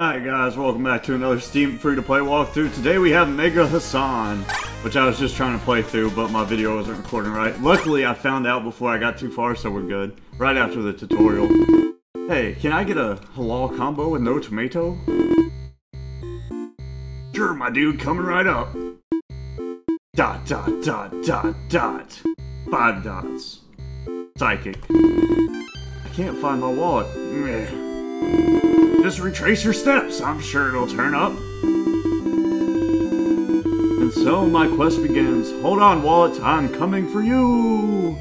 Alright guys, welcome back to another Steam free-to-play walkthrough. Today we have Mega Hasan, which I was just trying to play through, but my video wasn't recording right. Luckily, I found out before I got too far, so we're good. Right after the tutorial. Hey, can I get a halal combo with no tomato? Sure, my dude, coming right up. Dot, dot, dot, dot, dot. Five dots. Psychic. I can't find my wallet. Meh. Just retrace your steps. I'm sure it'll turn up. And so my quest begins. Hold on, wallet. I'm coming for you.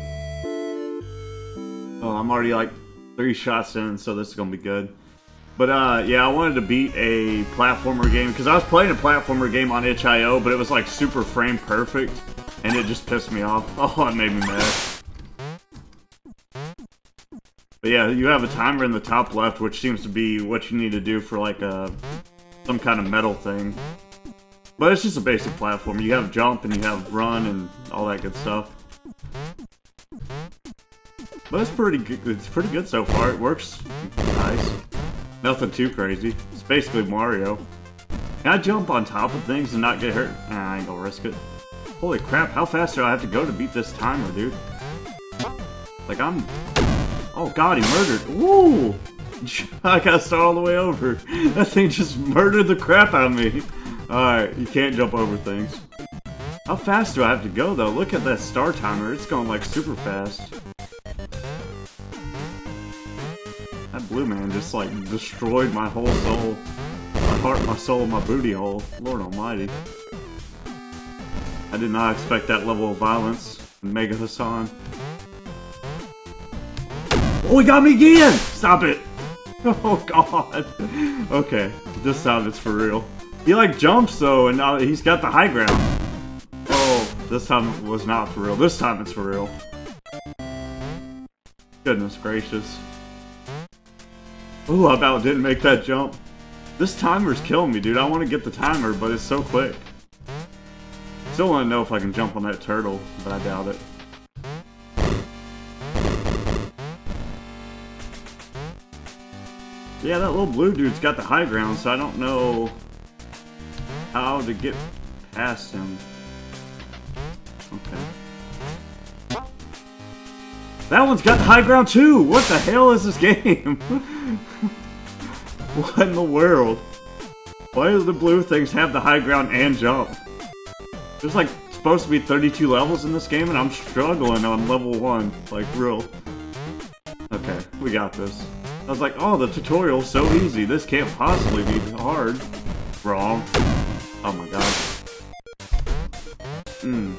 Oh, I'm already like three shots in, so this is gonna be good. But uh, yeah, I wanted to beat a platformer game because I was playing a platformer game on itch.io, but it was like super frame perfect, and it just pissed me off. Oh, it made me mad. But yeah, you have a timer in the top left, which seems to be what you need to do for like a some kind of metal thing. But it's just a basic platform. You have jump and you have run and all that good stuff. But it's pretty good. It's pretty good so far. It works nice. Nothing too crazy. It's basically Mario. Can I jump on top of things and not get hurt? Nah, I ain't gonna risk it. Holy crap, how fast do I have to go to beat this timer, dude? Like, I'm Oh god, he murdered. Woo! I gotta start all the way over. That thing just murdered the crap out of me. Alright, you can't jump over things. How fast do I have to go though? Look at that star timer, it's going like super fast. That blue man just like destroyed my whole soul. My heart, my soul, my booty hole. Lord almighty. I did not expect that level of violence. Mega Hasan. Oh, he got me again! Stop it! Oh, God. Okay, this time it's for real. He, like, jumps, though, and now he's got the high ground. Oh, this time was not for real. This time it's for real. Goodness gracious. Oh, I about didn't make that jump. This timer's killing me, dude. I want to get the timer, but it's so quick. Still want to know if I can jump on that turtle, but I doubt it. Yeah, that little blue dude's got the high ground, so I don't know how to get past him. Okay. That one's got the high ground too! What the hell is this game? what in the world? Why do the blue things have the high ground and jump? There's like supposed to be 32 levels in this game and I'm struggling on level 1. Like, real. Okay, we got this. I was like, oh, the tutorial's so easy. This can't possibly be hard. Wrong. Oh my god. Hmm.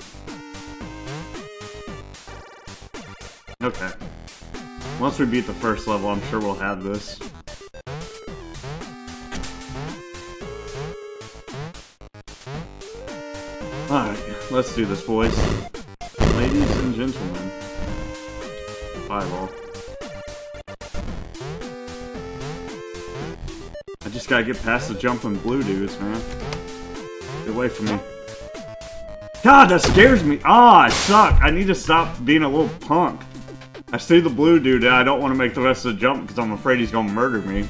Okay. Once we beat the first level, I'm sure we'll have this. Alright, let's do this, boys. Ladies and gentlemen. Fireball. Gotta get past the jumping blue dudes, man. Get away from me. God, that scares me. Ah, I suck. I need to stop being a little punk. I see the blue dude and I don't want to make the rest of the jump because I'm afraid he's gonna murder me.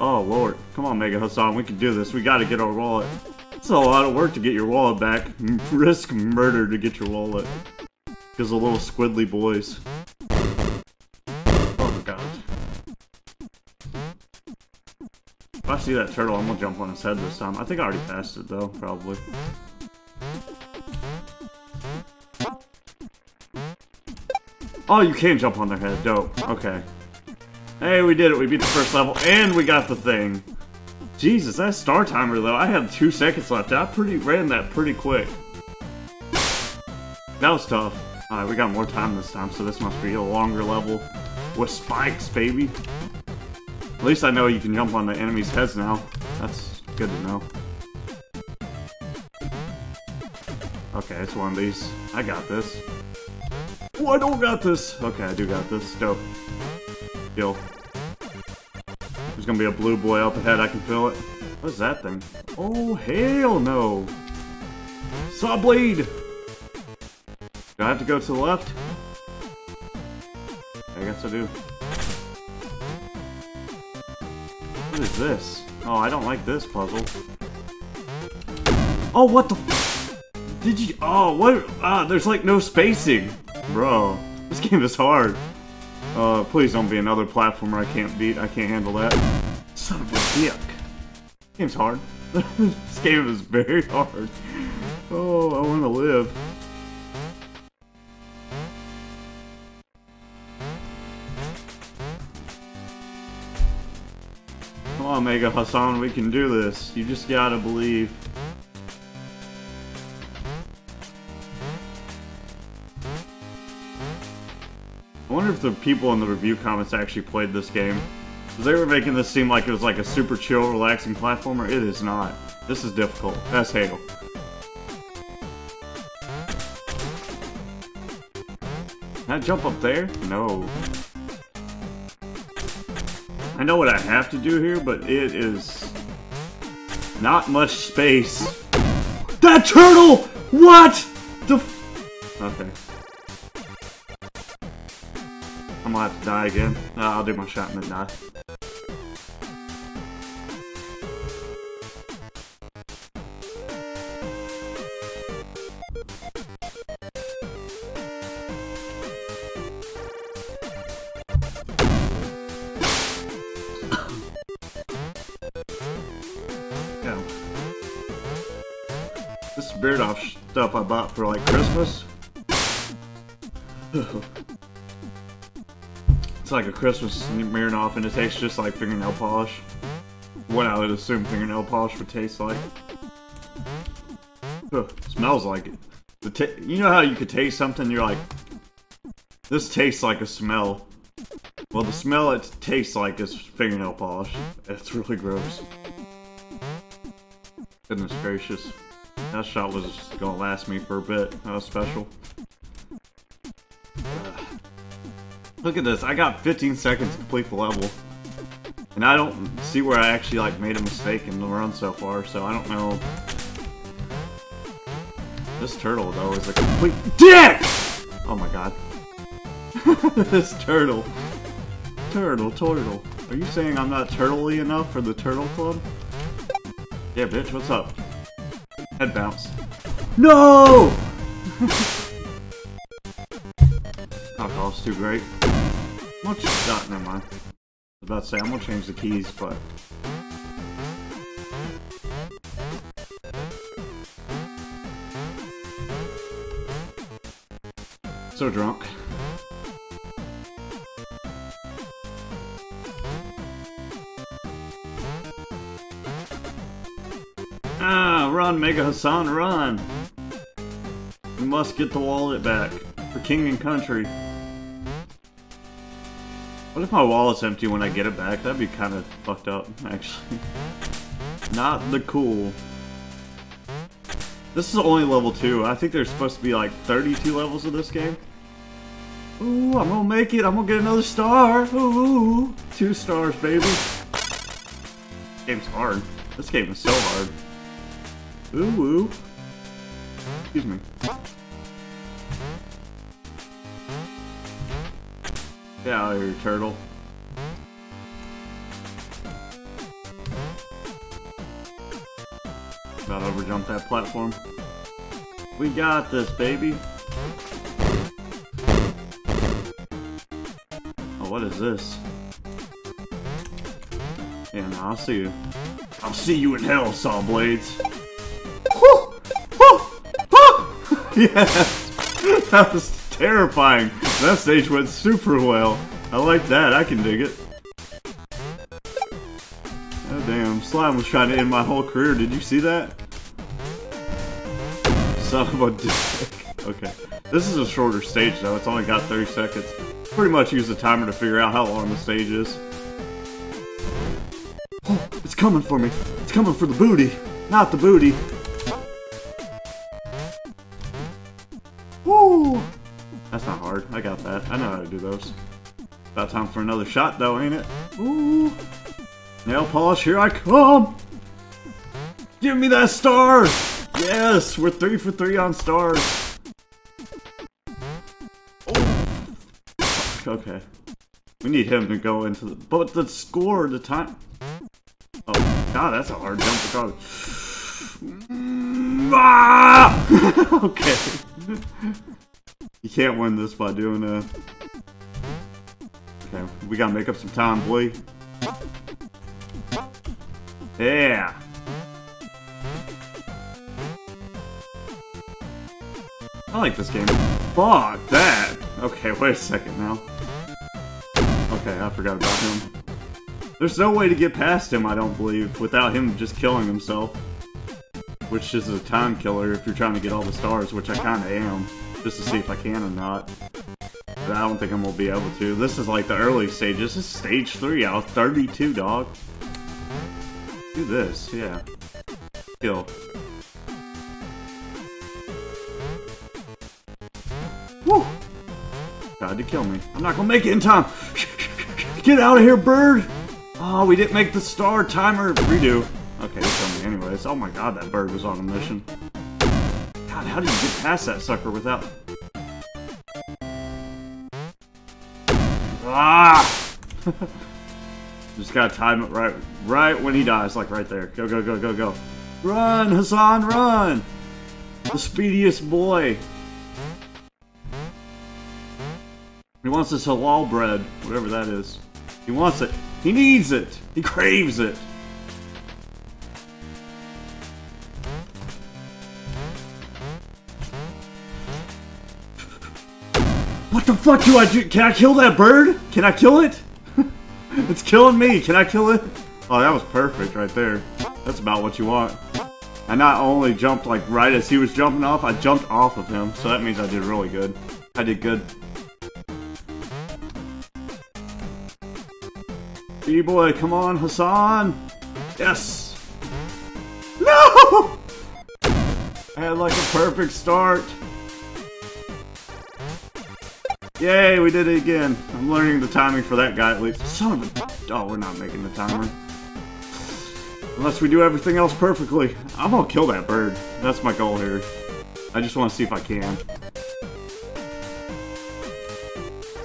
Oh, Lord. Come on, Mega Hasan. We can do this. We gotta get our wallet. It's a lot of work to get your wallet back. Risk murder to get your wallet. Because of little squiddly boys. If I see that turtle, I'm gonna jump on his head this time. I think I already passed it, though, probably. Oh, you can jump on their head. Dope. Okay. Hey, we did it. We beat the first level, and we got the thing. Jesus, that star timer, though. I had two seconds left. I pretty ran that pretty quick. That was tough. Alright, we got more time this time, so this must be a longer level. With spikes, baby. At least I know you can jump on the enemy's heads now. That's good to know. Okay, it's one of these. I got this. Oh, I don't got this! Okay, I do got this. Dope. Kill. There's gonna be a blue boy up ahead, I can feel it. What is that thing? Oh, hell no! Saw bleed! Do I have to go to the left? I guess I do. What is this? Oh, I don't like this puzzle. Oh, what the Did you- Oh, what? Ah, there's like no spacing. Bro, this game is hard. Uh, please don't be another platformer I can't beat. I can't handle that. Son of a dick. Game's hard. this game is very hard. Oh, I want to live. Come on, Mega Hasan, we can do this. You just gotta believe. I wonder if the people in the review comments actually played this game. Because they were making this seem like it was like a super chill, relaxing platformer. It is not. This is difficult. That's Halo. Can I jump up there? No. I know what I have to do here, but it is not much space. That turtle! What? The Okay. I'm gonna have to die again. Uh, I'll do my shot and then die. Stuff I bought for like Christmas. It's like a Christmas Smirnoff and it tastes just like fingernail polish. What I would assume fingernail polish would taste like. Smells like it. The you know how you could taste something, you're like, this tastes like a smell. Well, the smell it tastes like is fingernail polish. It's really gross. Goodness gracious. That shot was gonna last me for a bit. That was special. Look at this, I got 15 seconds to complete the level. And I don't see where I actually like made a mistake in the run so far, so I don't know. This turtle though is a complete dick! Oh my god. this turtle. Turtle, turtle. Are you saying I'm not turtley enough for the turtle club? Yeah, bitch, what's up? Head bounce. No! Alcohol's too great. Much not, never mind. I was about to say, I'm gonna change the keys, but... So drunk. Run, Mega Hasan, run! We must get the wallet back. For king and country. What if my wallet's empty when I get it back? That'd be kind of fucked up, actually. Not the cool. This is only level 2. I think there's supposed to be like 32 levels of this game. Ooh, I'm gonna make it. I'm gonna get another star. Ooh, two stars, baby. game's hard. This game is so hard. Ooh, ooh. Excuse me. Get out of here, turtle. About overjump that platform. We got this, baby. Oh, what is this? Yeah, no, I'll see you. I'll see you in hell, Saw Blades. yes! That was terrifying. That stage went super well. I like that. I can dig it. Oh damn, Slime was trying to end my whole career. Did you see that? Son of a dick. Okay. This is a shorter stage though. It's only got 30 seconds. Pretty much use the timer to figure out how long the stage is. Oh, it's coming for me. It's coming for the booty. Not the booty. Those. About time for another shot though, ain't it? Ooh! Nail polish, here I come! Give me that star! Yes! We're three for three on stars. Oh! Okay. We need him to go into the... But the score, the time... Oh, God, that's a hard jump to go. Ah! okay. you can't win this by doing that. We gotta make up some time, boy. Yeah. I like this game. Fuck that. Okay, wait a second now. Okay, I forgot about him. There's no way to get past him, I don't believe, without him just killing himself. Which is a time killer if you're trying to get all the stars, which I kinda am. Just to see if I can or not. I don't think I'm gonna be able to. This is like the early stages. This is stage 3 out of 32, dog. Do this, yeah. Kill. Woo! Tried to kill me. I'm not gonna make it in time! Get out of here, bird! Oh, we didn't make the star timer redo. Okay, kill me anyways. Oh my god, that bird was on a mission. God, how did you get past that sucker without... Ah! Just gotta time it right, right when he dies, like right there. Go, go, go, go, go. Run, Hasan, run! The speediest boy. He wants this halal bread, whatever that is. He wants it. He needs it. He craves it. What the fuck do I do? Can I kill that bird? Can I kill it? it's killing me. Can I kill it? Oh, that was perfect right there. That's about what you want. I not only jumped like right as he was jumping off, I jumped off of him. So that means I did really good. I did good. B-boy, come on, Hasan! Yes! No! I had like a perfect start. Yay, we did it again. I'm learning the timing for that guy at least. Son of a... Oh, we're not making the timer. Unless we do everything else perfectly. I'm gonna kill that bird. That's my goal here. I just want to see if I can.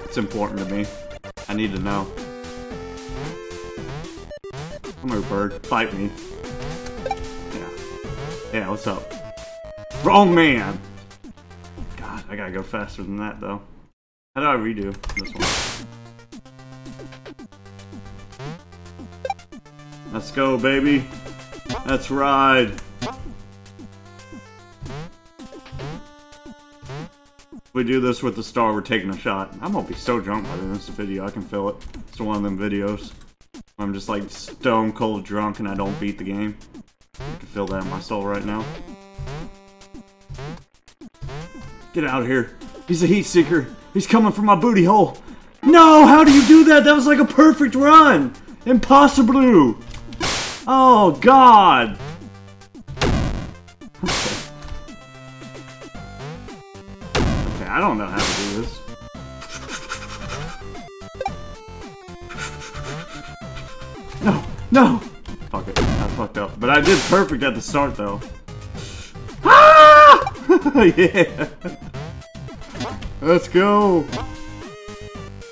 It's important to me. I need to know. Come here, bird. Fight me. Yeah. Yeah, what's up? Wrong man! God, I gotta go faster than that, though. How do I redo this one? Let's go, baby. Let's ride. We do this with the star, we're taking a shot. I'm gonna be so drunk by the end of this video, I can feel it. It's one of them videos. I'm just like stone cold drunk and I don't beat the game. I can feel that in my soul right now. Get out of here. He's a heat seeker. He's coming from my booty hole. No, how do you do that? That was like a perfect run. Impossible. Oh, God. Okay. okay, I don't know how to do this. No, no! Fuck it, I fucked up. But I did perfect at the start, though. Ah! yeah! Let's go!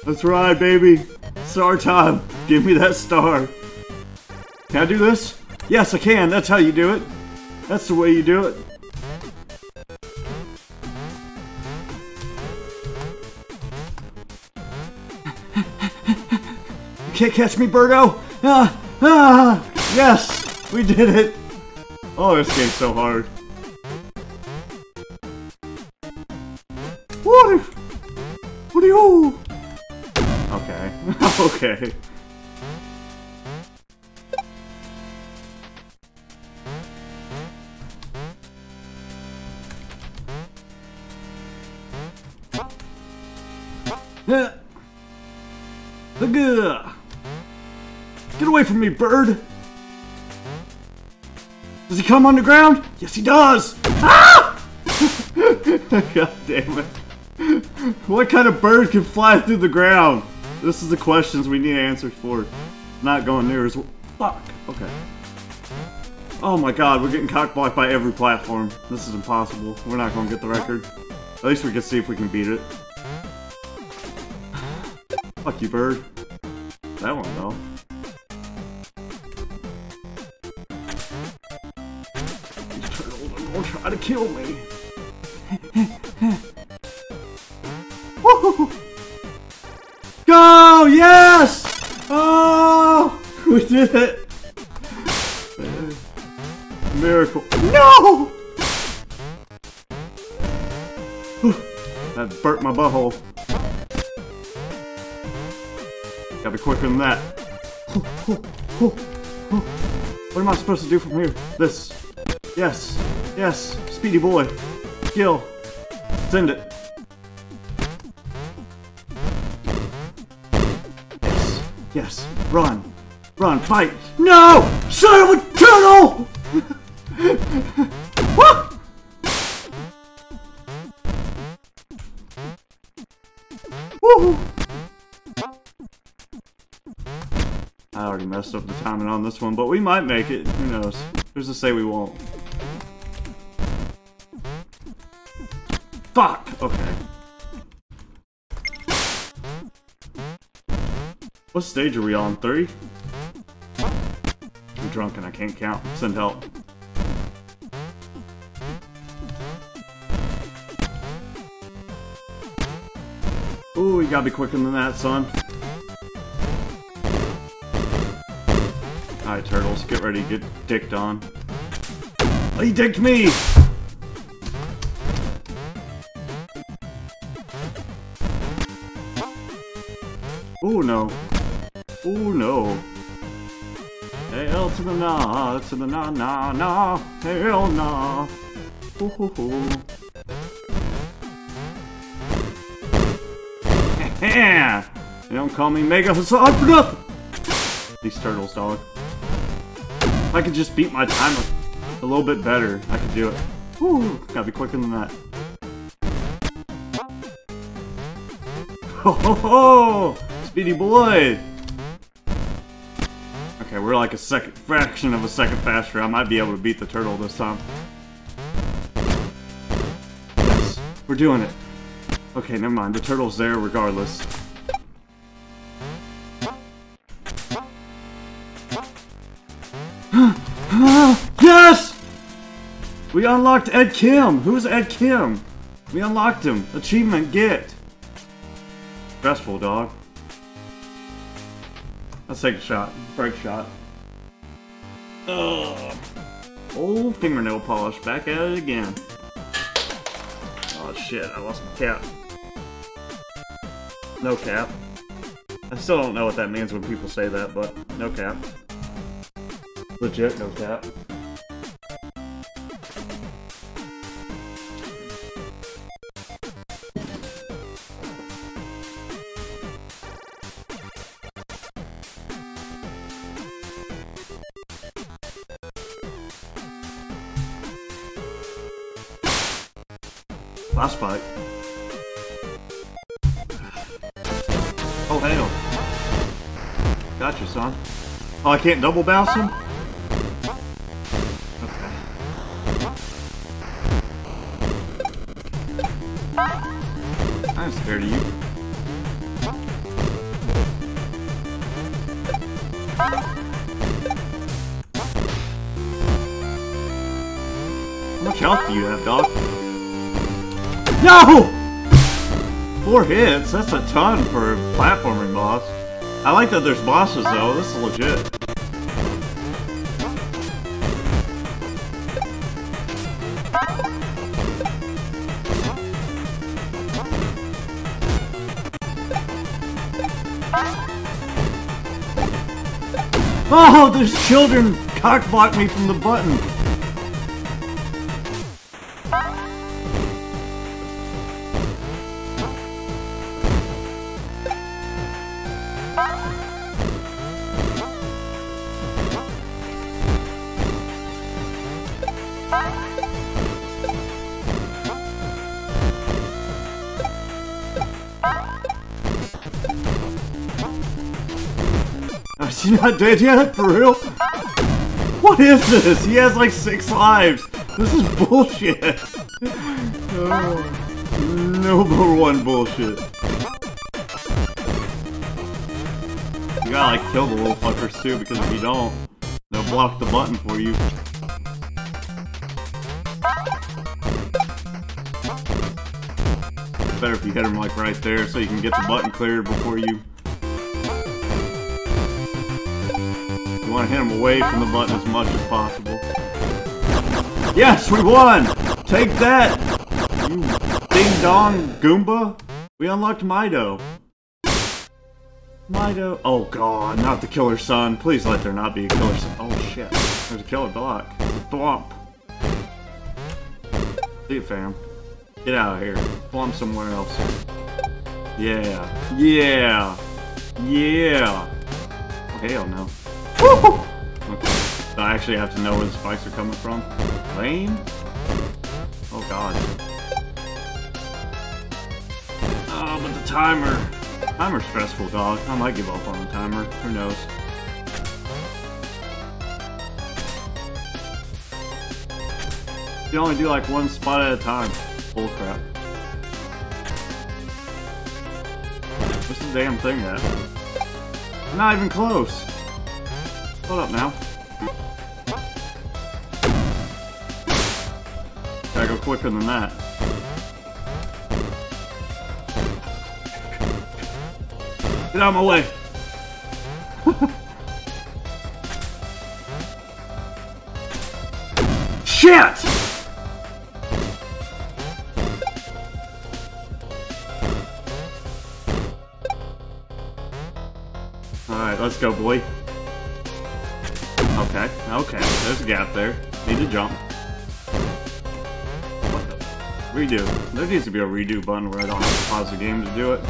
Let's ride, baby! Star time! Give me that star! Can I do this? Yes, I can! That's how you do it! That's the way you do it! you can't catch me, Birdo! Ah! Ah! Yes! We did it! Oh, this game's so hard. What? Okay. okay. The. Get away from me, bird! Does he come on the ground? Yes, he does! Ah! God damn it. what kind of bird can fly through the ground? This is the questions we need answers for. Not going near as well. Fuck. Okay. Oh my god, we're getting cockblocked by every platform. This is impossible. We're not gonna get the record. At least we can see if we can beat it. Fuck you, bird. That one, though. Turtle, don't try to kill me. Did it! Miracle. No! that burnt my butthole. Gotta be quicker than that. What am I supposed to do from here? This. Yes. Yes. Speedy boy. Kill. Send it. Yes. Yes. Run. Run. Fight. No! Son of a turtle! I already messed up the timing on this one, but we might make it. Who knows? Who's to say we won't? Fuck! Okay. What stage are we on? Three? Drunk and I can't count. Send help. Ooh, you gotta be quicker than that, son. Alright, turtles, get ready get dicked on. Oh, he dicked me! Ooh, no. Ooh, no. The na, to the na na na, hell nah. Hoo hoo hoo. Yeah! They don't call me Mega Hasan for nothing! These turtles, dog. I could just beat my time a, a little bit better, I could do it. Whew, gotta be quicker than that. Ho ho ho! Speedy boy! We're like a second fraction of a second faster. I might be able to beat the turtle this time. Yes, we're doing it. Okay, never mind. The turtle's there regardless. yes! We unlocked Ed Kim! Who's Ed Kim? We unlocked him. Achievement get. Stressful, dog. Let's take a shot. Break shot. Ugh. Old fingernail polish. Back at it again. Oh shit, I lost my cap. No cap. I still don't know what that means when people say that, but no cap. Legit no cap. Oh, I can't double bounce him? Okay. I'm scared of you. How much health do you have, dog? No! Four hits? That's a ton for a platforming boss. I like that there's bosses though, this is legit. Oh, there's children cockblock me from the button. Not dead yet, for real? What is this? He has like six lives. This is bullshit. Oh, number one bullshit. You gotta like kill the little fuckers too, because if you don't, they'll block the button for you. Better if you hit them like right there so you can get the button cleared before you want to hit him away from the button as much as possible. Yes, we won! Take that, you ding-dong Goomba! We unlocked Mido. Mido. Oh god, not the killer son. Please let there not be a killer son. Oh shit. There's a killer block. Thwomp. See you, fam. Get out of here. Thwomp somewhere else. Yeah. Yeah. Yeah. Oh, hell no. I actually have to know where the spikes are coming from. Lane? Oh god. Oh, but the timer. Timer's stressful, dog. I might give up on the timer. Who knows? You only do like one spot at a time. Bull crap. What's the damn thing at? not even close. Hold up now. Gotta go quicker than that. Get out of my way. Shit! Alright, let's go, boy. Okay, okay, there's a gap there. Need to jump. Redo. There needs to be a redo button where I don't have to pause the game to do it.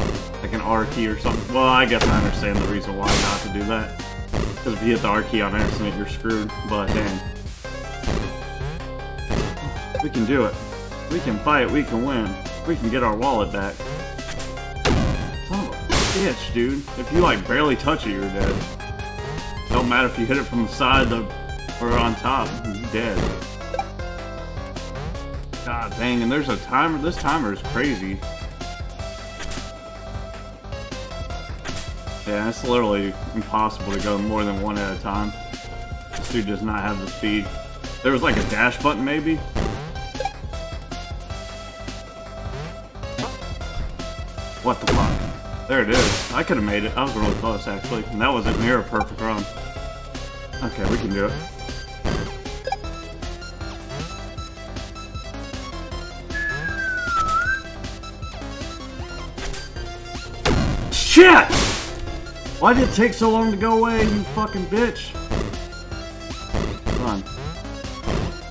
Like an R key or something. Well, I guess I understand the reason why not to do that. Because if you hit the R key on accident, you're screwed. But dang. We can do it. We can fight, we can win. We can get our wallet back. Son of a bitch, dude. If you like barely touch it, you're dead. Don't matter if you hit it from the side or on top, dead. God dang, and there's a timer. This timer is crazy. Yeah, it's literally impossible to go more than one at a time. This dude does not have the speed. There was like a dash button, maybe? What the fuck? There it is. I could have made it. I was really close, actually. And that wasn't near a perfect run. Okay, we can do it. Shit! Why did it take so long to go away, you fucking bitch? Run.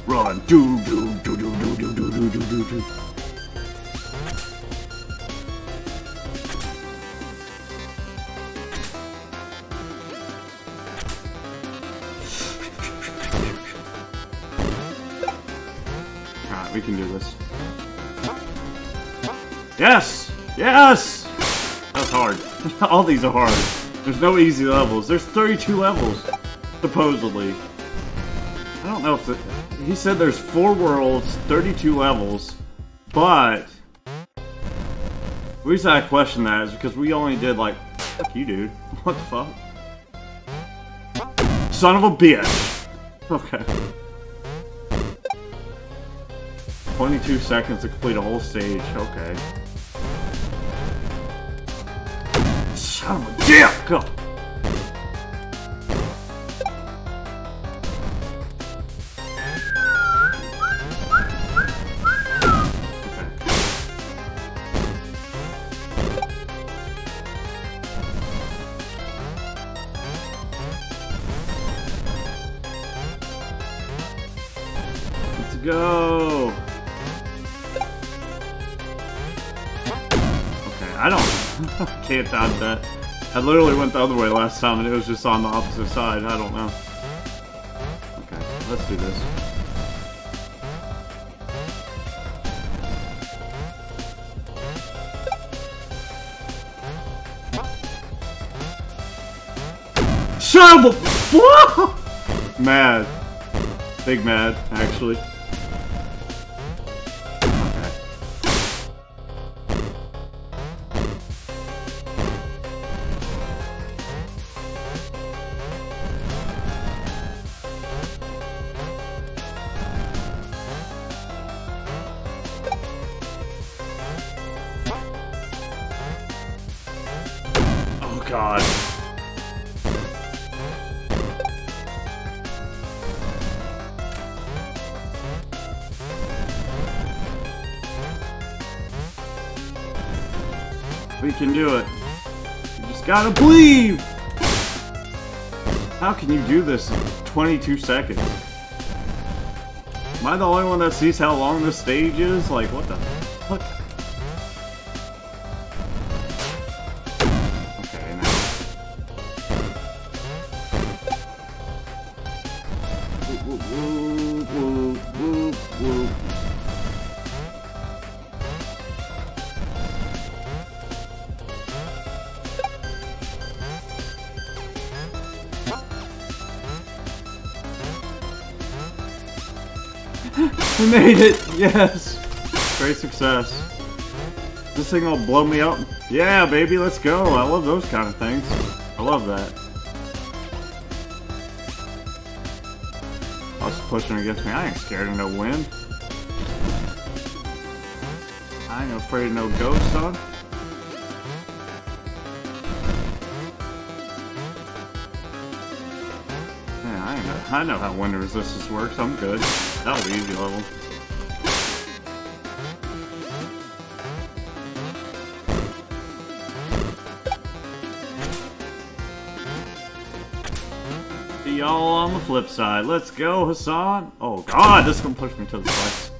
Run. Do, do, do, do, do, do, do, do, do, do, Yes! Yes! That's hard. All these are hard. There's no easy levels. There's 32 levels, supposedly. I don't know if the, he said there's four worlds, 32 levels, but the reason I question that is because we only did like, fuck you, dude. What the fuck? Son of a bitch. Okay. 22 seconds to complete a whole stage. Okay. Son of dick! Go. I literally went the other way last time and it was just on the opposite side. I don't know. Okay, let's do this. Son of a... Mad. Big mad, actually. Can do it. You just gotta believe! How can you do this in 22 seconds? Am I the only one that sees how long this stage is? Like, what the fuck? Made it! Yes! Great success. This thing will blow me up. Yeah, baby, let's go. I love those kind of things. I love that. I was pushing against me. I ain't scared of no wind. I ain't afraid of no ghost, son. Yeah, I know, I know how wind resistance works. I'm good. That was easy level. Y'all on the flip side. Let's go, Hasan. Oh god, this is gonna push me to the side.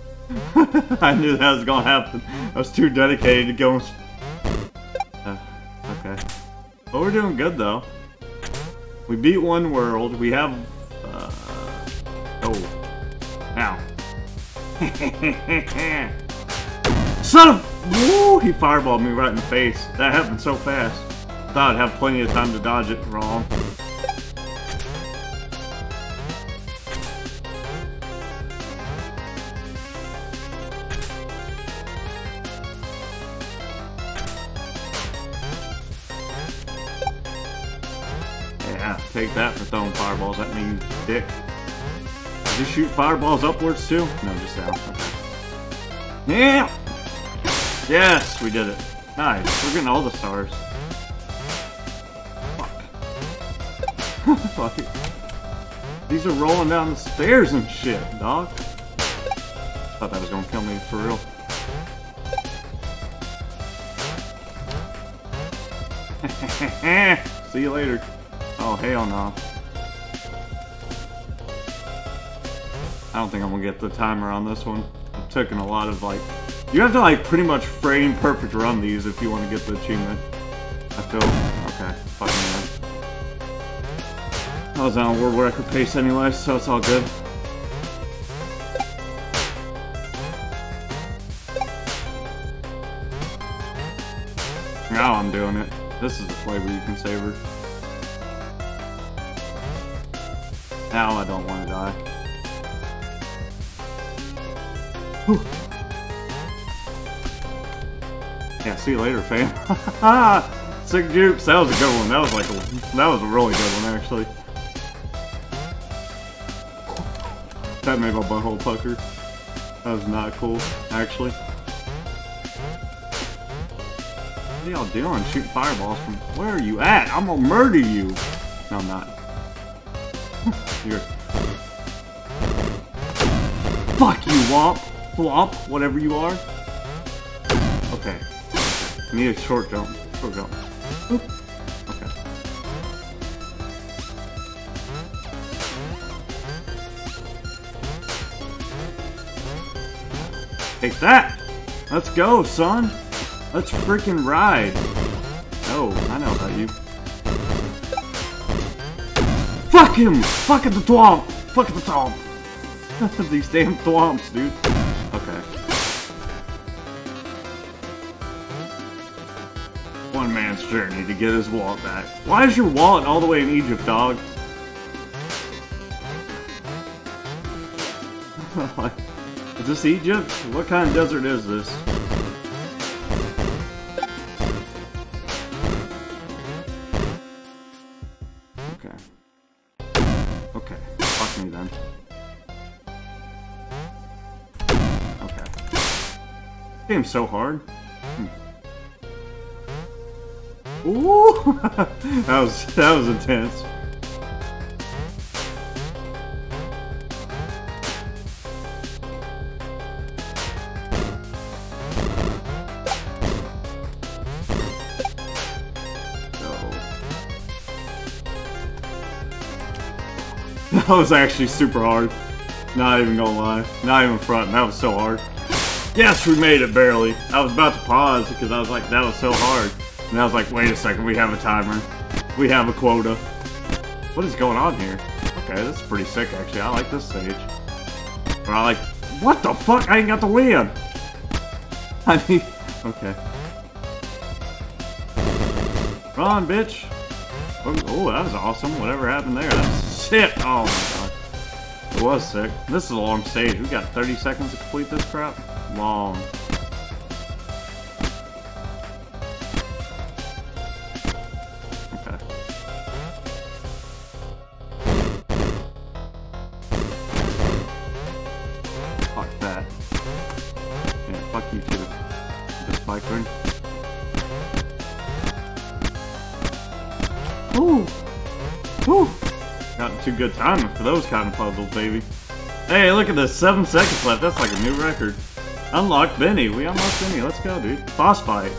I knew that was gonna happen. I was too dedicated to going. Uh, okay. But we're doing good though. We beat one world. We have. Uh, oh. Now. Son of. Woo! He fireballed me right in the face. That happened so fast. Thought I'd have plenty of time to dodge it wrong. Shoot fireballs upwards too? No, just down. Yeah! Yes, we did it. Nice. We're getting all the stars. Fuck. Fuck it. These are rolling down the stairs and shit, dog. Thought that was gonna kill me for real. See you later. Oh, hell no. I don't think I'm gonna get the timer on this one. I've taken a lot of like... You have to like pretty much frame perfect run these if you want to get the achievement. I feel... Okay, fucking man. I was on a world record pace anyway, so it's all good. Now I'm doing it. This is the flavor you can savor. Now I don't want to die. Whew. Yeah, see you later, fam. Sick jukes. That was a good one. That was like a, that was a really good one, actually. That made my butthole pucker. That was not cool, actually. What are y'all doing? Shooting fireballs from... Where are you at? I'm gonna murder you! No, I'm not. You're... Fuck you, Womp! Flop, whatever you are. Okay. I need a short jump. Short jump. Oop. Okay. Take that! Let's go, son! Let's freaking ride! Oh, I know about you. Fuck him! Fuck at the thwomp! Fuck at the thwomp! These damn thwomps, dude. Get his wallet back. Why is your wallet all the way in Egypt, dog? is this Egypt? What kind of desert is this? Okay. Okay. Fuck me then. Okay. Game's so hard. that was that was intense. That was actually super hard. Not even gonna lie. Not even front. That was so hard. Yes, we made it barely. I was about to pause because I was like, that was so hard. And I was like, wait a second, we have a timer. We have a quota. What is going on here? Okay, that's pretty sick actually. I like this stage. But I like, what the fuck? I ain't got the win. I mean, okay. Run, bitch. Oh, that was awesome. Whatever happened there. That's sick. Oh my god. It was sick. This is a long stage. We got 30 seconds to complete this crap. Long. Bike. Ooh! Ooh! Not too good timing for those kind of puzzles, baby. Hey, look at this. Seven seconds left. That's like a new record. Unlock Benny. We unlocked Benny. Let's go, dude. Boss fight.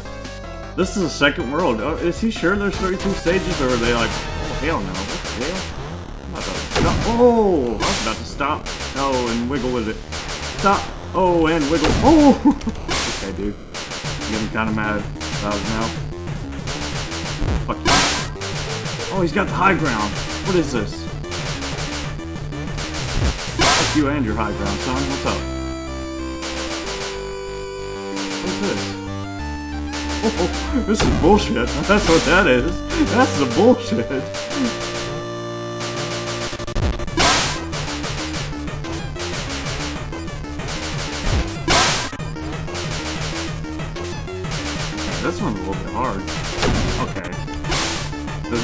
This is a second world. Oh, is he sure there's 32 stages, or are they like, oh, hell no. What the hell? I'm about to, no. Oh, I was about to stop. Oh, and wiggle with it. Stop. Oh, and wiggle. Oh! okay, dude. Getting kind of mad about now. Fuck you. Oh, he's got the high ground. What is this? Fuck you and your high ground, son. What's up? What's this? Oh, this is bullshit. That's what that is. That's the bullshit.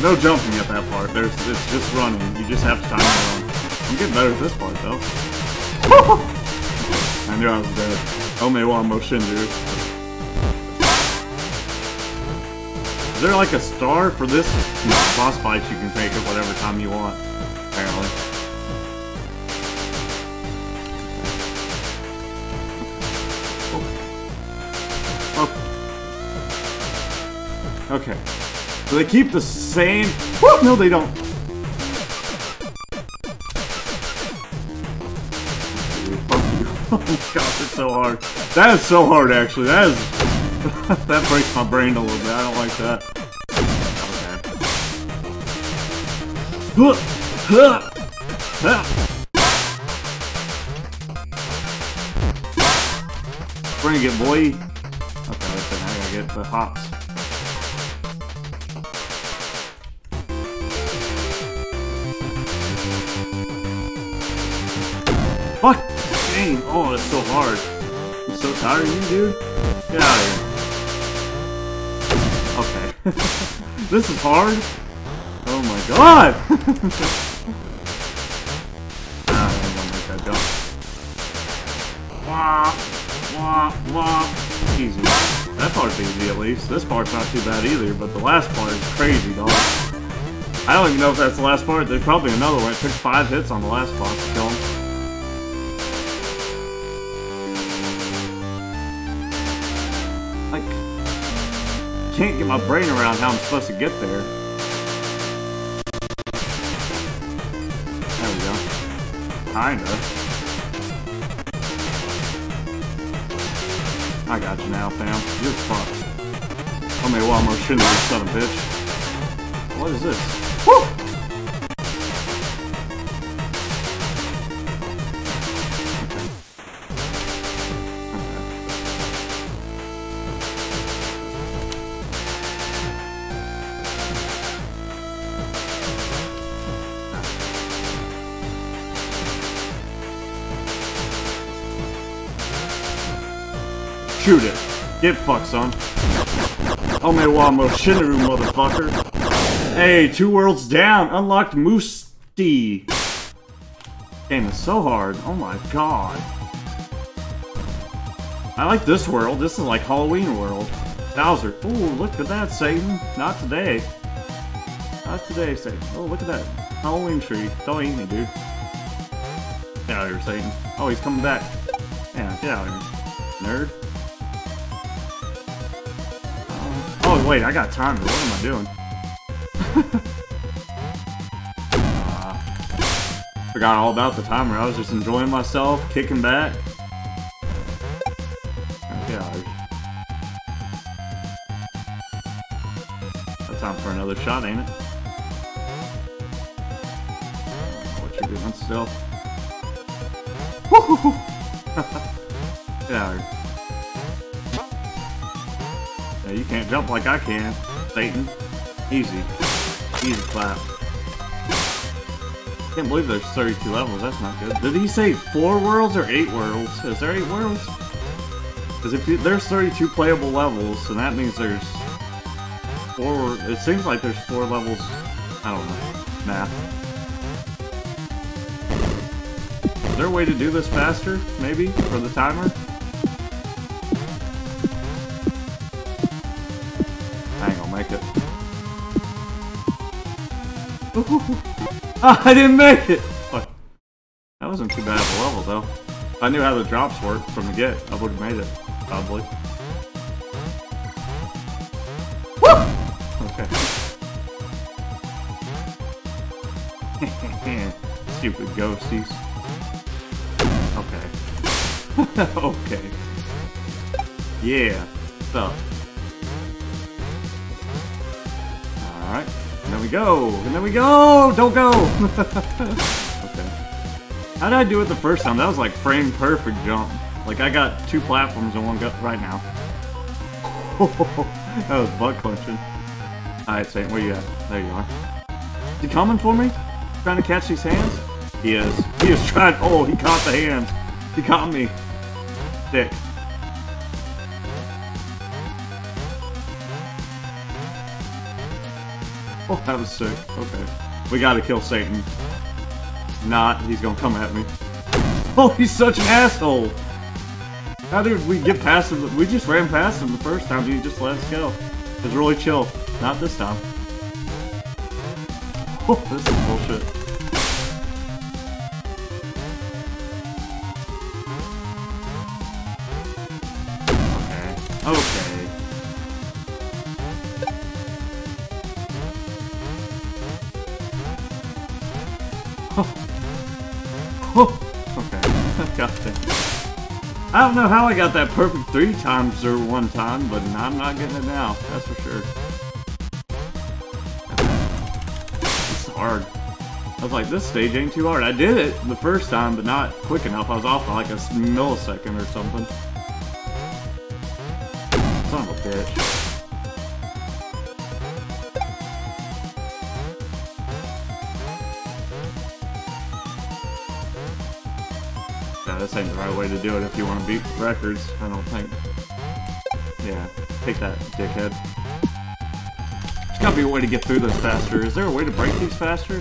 no jumping at that part. There's it's just running. You just have to time the run. I'm getting better at this part though. I knew I was dead. Ome wa Moshinju. Is there like a star for this boss fight you can take at whatever time you want? Apparently. Oh. oh. Okay. So they keep the same... Woo! No, they don't. Oh god, it's so hard. That is so hard, actually. That is... that breaks my brain a little bit. I don't like that. Okay. Bring it, boy. Okay, I gotta get the hops. Fuck! Oh, that's so hard. I'm so tired of you, dude. Get out of here. Okay. this is hard? Oh my god! ah, I don't make that jump. Wah! Wah! Wah! Easy. That part's easy at least. This part's not too bad either, but the last part is crazy, dog. I don't even know if that's the last part. There's probably another one. It took five hits on the last boss to kill him. Can't get my brain around how I'm supposed to get there. There we go. Kinda. I got you now, fam. You're fucked. Tell me why I'm shooting this son of a bitch. What is this? Woo! Get fucked, son. Omewamo Shinru, motherfucker. Hey, two worlds down. Unlocked Musti. Game is so hard. Oh my god. I like this world. This is like Halloween world. Bowser. Ooh, look at that, Satan. Not today. Not today, Satan. Oh, look at that Halloween tree. Don't eat me, dude. Get out of here, Satan. Oh, he's coming back. Yeah, get out of here, nerd. Wait, I got timer. What am I doing? uh, forgot all about the timer. I was just enjoying myself, kicking back. time for another shot, ain't it? Jump like I can, Satan. Easy. Easy clap. Can't believe there's 32 levels, that's not good. Did he say 4 worlds or 8 worlds? Is there 8 worlds? Because if you, there's 32 playable levels, and that means there's four. It seems like there's four levels. I don't know. Math. Is there a way to do this faster, maybe, for the timer? I didn't make it! That wasn't too bad of a level, though. If I knew how the drops worked from the get, I would've made it, probably. Stupid ghosties. Okay. okay. Yeah. So. Alright. We go. And then we go! Don't go! okay. How did I do it the first time? That was like frame perfect jump. Like I got two platforms in one go right now. that was butt clenching. Alright, Saint, where you at? There you are. Is he coming for me? Trying to catch these hands? He is. He is trying. Oh, he caught the hands. He caught me. Dick. Oh, that was sick. Okay. We gotta kill Satan. Not, he's gonna come at me. Oh, he's such an asshole! How did we get past him? We just ran past him the first time, he just let us go. It was really chill. Not this time. Oh, this is bullshit. Don't know how I got that perfect three times or one time, but I'm not getting it now. That's for sure. It's hard. I was like, this stage ain't too hard. I did it the first time, but not quick enough. I was off by like a millisecond or something. Way to do it if you want to beat records, I don't think. Yeah, take that, dickhead There's gotta be a way to get through this faster. Is there a way to break these faster?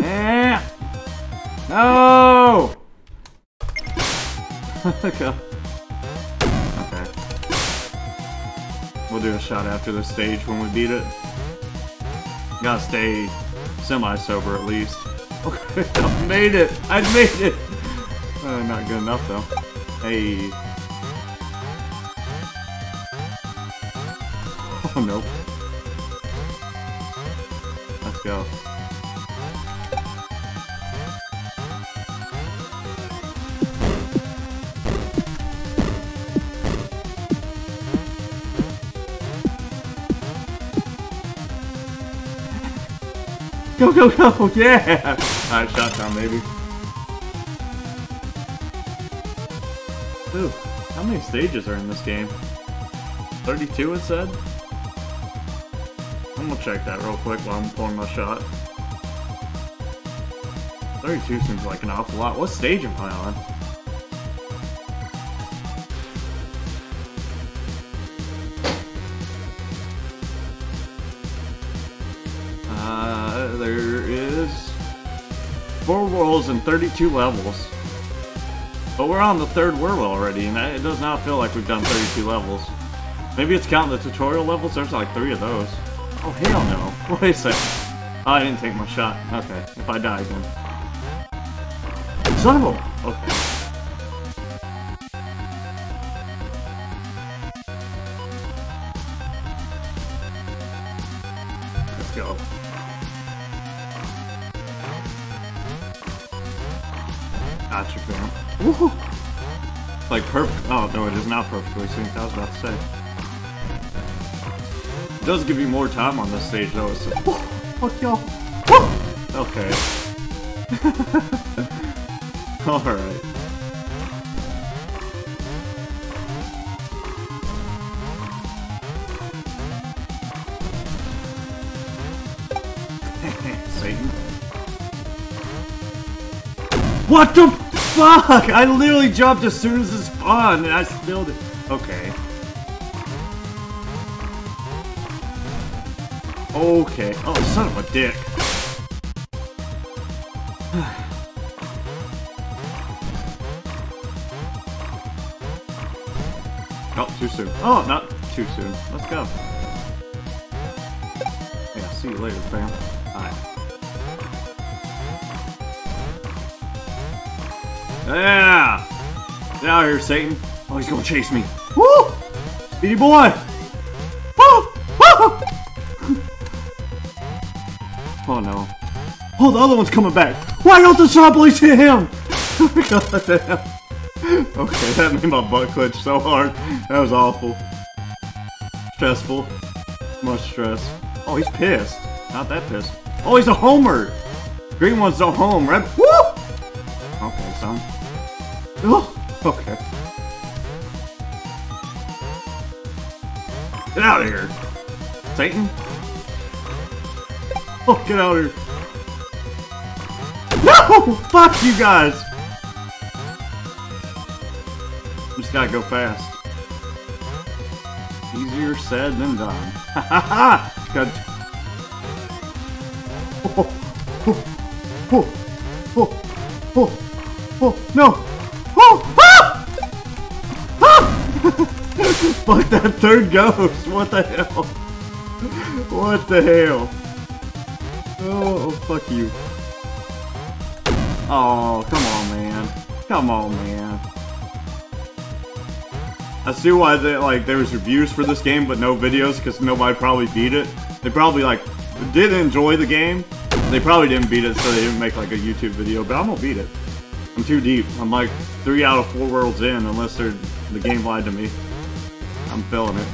Eh! No! Okay. We'll do a shot after the stage when we beat it. Gotta stay semi-sober at least. Okay, I made it! I made it! Uh, not good enough though. Hey. Go, go, go! Yeah! Alright, shot down, baby. Ooh, how many stages are in this game? 32 it said? I'm gonna check that real quick while I'm pulling my shot. 32 seems like an awful lot. What stage am I on? Worlds and 32 levels. But we're on the third world already, and it does not feel like we've done 32 levels. Maybe it's counting the tutorial levels? There's like three of those. Oh, hell no. Wait a second. Oh, I didn't take my shot. Okay, if I die again. Son of a... Okay. Perfect. Oh no, it is not perfectly synced. I was about to say. It does give you more time on this stage though. It's oh, fuck y'all. Okay. All right. Satan. What the fuck? I literally jumped as soon as it spawned and I spilled it. Okay. Okay. Oh, son of a dick. oh, too soon. Oh, not too soon. Let's go. Yeah, see you later, fam. Yeah! Get out of here, Satan. Oh, he's gonna chase me. Woo! Speedy boy! Woo! Woo! oh no. Oh, the other one's coming back. Why don't the zombies hit him? Oh, God damn. Okay, that made my butt clench so hard. That was awful. Stressful. Much stress. Oh, he's pissed. Not that pissed. Oh, he's a homer! Green ones don't home, red- Woo! Oh, okay. Get out of here! Satan? Oh, get out of here. No! Fuck you guys! Just gotta go fast. Easier said than done. Ha ha ha! Got. Oh, oh, oh, oh, oh, oh, oh, no! Fuck that third ghost! What the hell? What the hell? Oh, fuck you. Oh, come on, man. Come on, man. I see why they like there was reviews for this game but no videos because nobody probably beat it. They probably like did enjoy the game. They probably didn't beat it so they didn't make like a YouTube video, but I'm gonna beat it. I'm too deep. I'm like three out of four worlds in unless they're the game lied to me. I'm feeling it.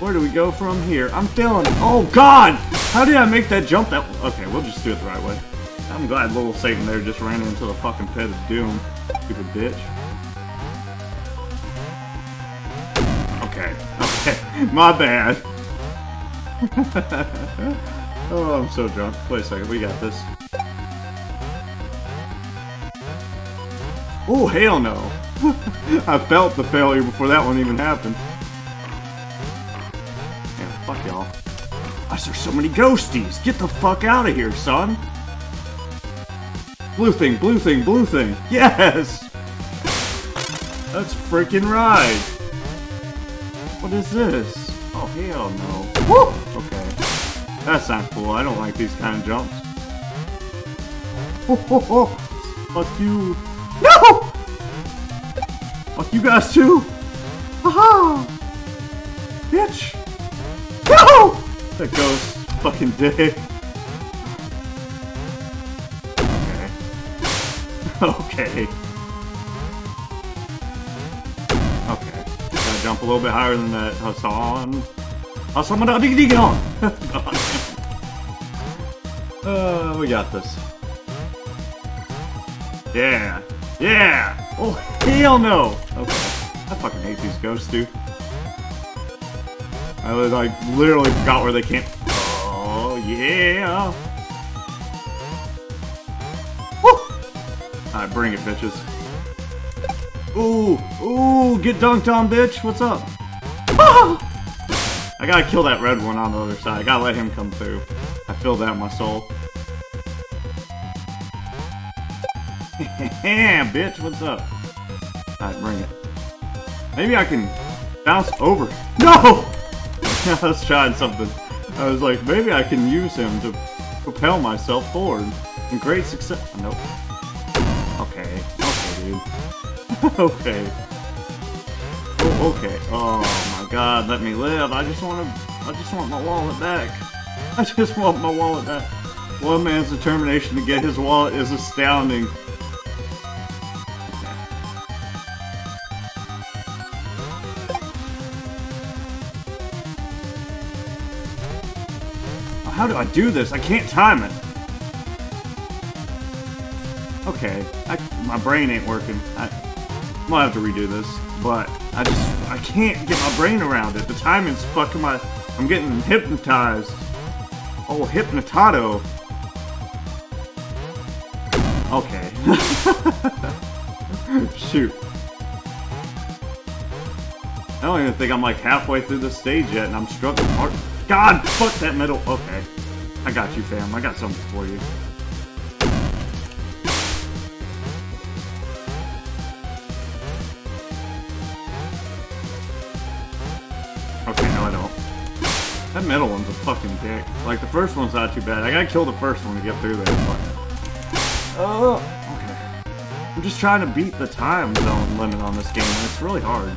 Where do we go from here? I'm feeling it. Oh god! How did I make that jump that Okay, we'll just do it the right way. I'm glad little Satan there just ran into the fucking pit of doom. Stupid bitch. Okay, okay. My bad. oh, I'm so drunk. Wait a second, we got this. Oh, hell no. I felt the failure before that one even happened. Why is there so many ghosties? Get the fuck out of here, son. Blue thing, blue thing, blue thing. Yes! That's freaking right. What is this? Oh, hell no. Woo! Okay. That's not cool. I don't like these kind of jumps. Ho, ho, ho. Fuck you. No! Fuck you guys too. Haha! Bitch! No! That goes fucking dick. Okay. okay. Okay. Gotta jump a little bit higher than that. Hasan. Hasan, on! Uh, we got this. Yeah! Yeah! Oh, hell no! Okay. I fucking hate these ghosts, dude. I was like literally forgot where they came. Oh, yeah! Alright, bring it, bitches. Ooh, ooh, get dunked on, bitch. What's up? I gotta kill that red one on the other side. I gotta let him come through. I feel that in my soul. Bitch, what's up? Alright, bring it. Maybe I can bounce over. No! I was trying something. I was like, maybe I can use him to propel myself forward. In great success. Nope. Okay. Okay, dude. okay. Oh, okay. Oh my god, let me live. I just want to. I just want my wallet back. I just want my wallet back. One man's determination to get his wallet is astounding. How do I do this? I can't time it. Okay, I, my brain ain't working. I might have to redo this, but I just I can't get my brain around it. The timing's fucking my. I'm getting hypnotized. Oh, hypnotado. Okay. Shoot. I don't even think I'm like halfway through the stage yet, and I'm struggling hard. God, fuck that metal. Okay. I got you, fam. I got something for you. Okay, no I don't. That metal one's a fucking dick. Like, the first one's not too bad. I gotta kill the first one to get through there. Oh, okay. I'm just trying to beat the time zone limit on this game, and it's really hard.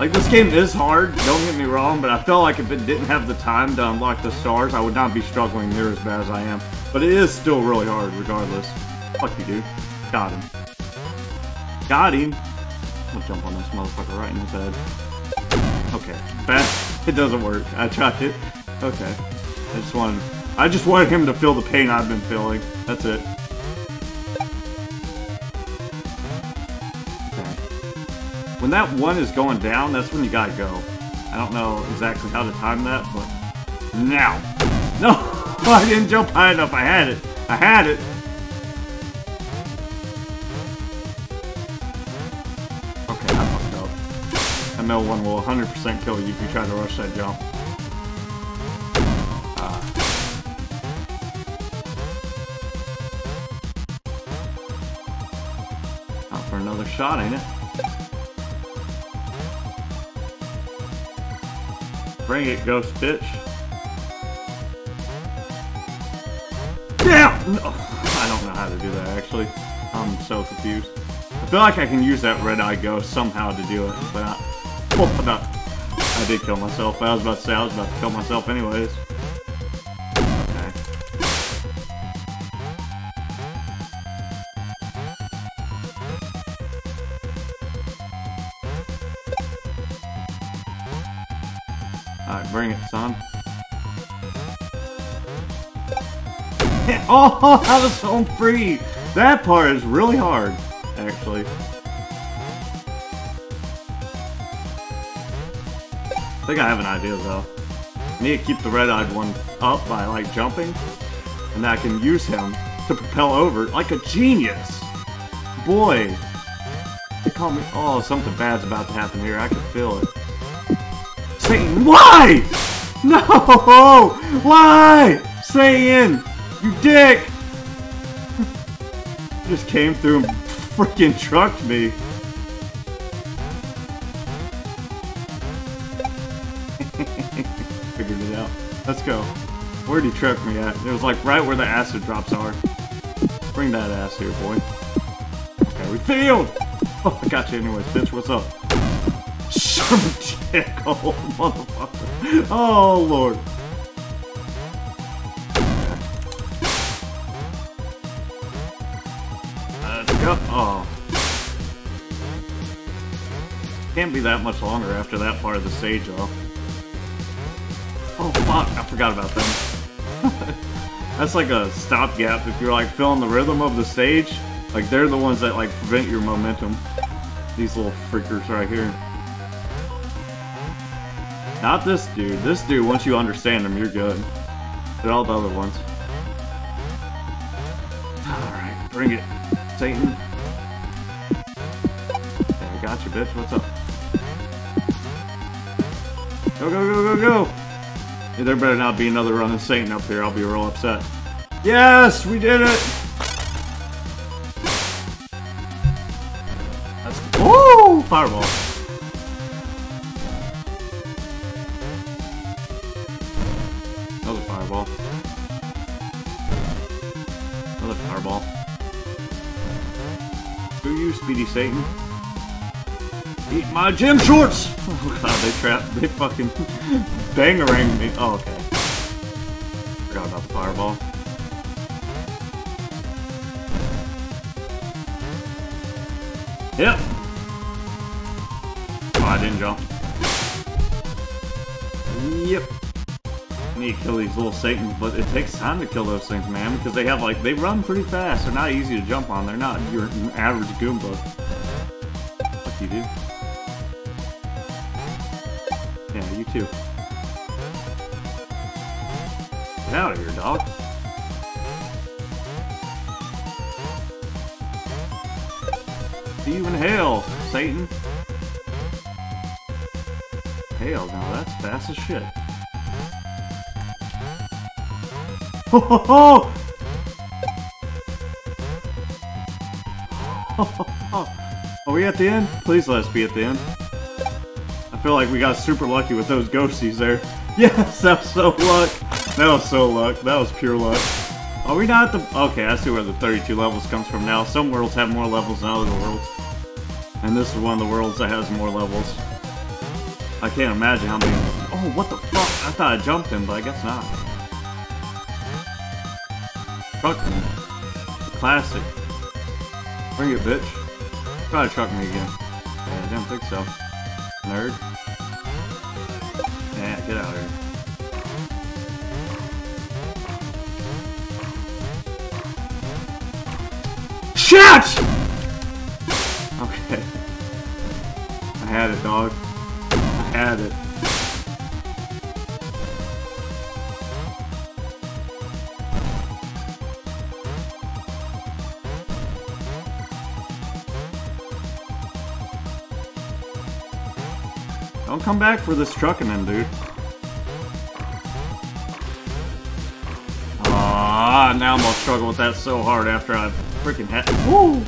Like, this game is hard, don't get me wrong, but I felt like if it didn't have the time to unlock the stars, I would not be struggling near as bad as I am. But it is still really hard, regardless. Fuck you, dude. Got him. Got him! I'll jump on this motherfucker right in his head. Okay. Bad. It doesn't work. I tried it. Okay. I just wanted... I just wanted him to feel the pain I've been feeling. That's it. When that one is going down, that's when you gotta go. I don't know exactly how to time that, but... Now! No! I didn't jump high enough. I had it. I had it. Okay, I fucked up. That middle one will 100% kill you if you try to rush that jump. Uh. Out for another shot, ain't it? Bring it, ghost bitch. Damn! No, I don't know how to do that, actually. I'm so confused. I feel like I can use that red eye ghost somehow to do it, but I. I did kill myself. I was about to say I was about to kill myself anyways. Alright, bring it, son. oh, I was so free! That part is really hard, actually. I think I have an idea, though. I need to keep the red-eyed one up by, like, jumping, and I can use him to propel over like a genius! Boy! They call me- oh, something bad's about to happen here, I can feel it. Satan, why? No! Why? Satan! You dick! Just came through and freaking trucked me. Figured it out. Let's go. Where'd he truck me at? It was like right where the acid drops are. Bring that ass here, boy. Okay, we failed! Oh, I got you anyways, bitch. What's up? Oh, motherfucker. Oh, Lord. Let's go. Oh. Can't be that much longer after that part of the stage, though. Oh, fuck. I forgot about them. That's like a stopgap if you're, like, feeling the rhythm of the stage. Like, they're the ones that, like, prevent your momentum. These little freakers right here. Not this dude. This dude, once you understand him, you're good. They're all the other ones. Alright, bring it. Satan. I got you, bitch. What's up? Go, go, go, go, go! Yeah, there better not be another run of Satan up here. I'll be real upset. Yes, we did it! That's Woo! Fireball. Satan? Eat my gym shorts! Oh god, they trap, they fucking bangarang me. Oh, okay. Forgot about the fireball. Yep. Oh, I didn't jump. Yep. To kill these little satans, but it takes time to kill those things, man, because they have, like, they run pretty fast. They're not easy to jump on. They're not your average Goomba. Fuck you, dude. Yeah, you too. Get out of here, dog. See you in hell, Satan. Hell, now that's fast as shit. Ho ho ho! Are we at the end? Please let us be at the end. I feel like we got super lucky with those ghosties there. Yes, that was so luck. That was so luck. That was pure luck. Are we not the... Okay, I see where the 32 levels comes from now. Some worlds have more levels than other worlds. And this is one of the worlds that has more levels. I can't imagine how many... Oh, what the fuck? I thought I jumped him, but I guess not. Truck me. Classic. Bring it, bitch. Try to truck me again. Yeah, I didn't think so. Nerd. Yeah, get out of here. Shit! Okay. I had it, dog. I had it. Come back for this trucking then, dude. Ah, now I'm gonna struggle with that so hard after I freaking had. Woo!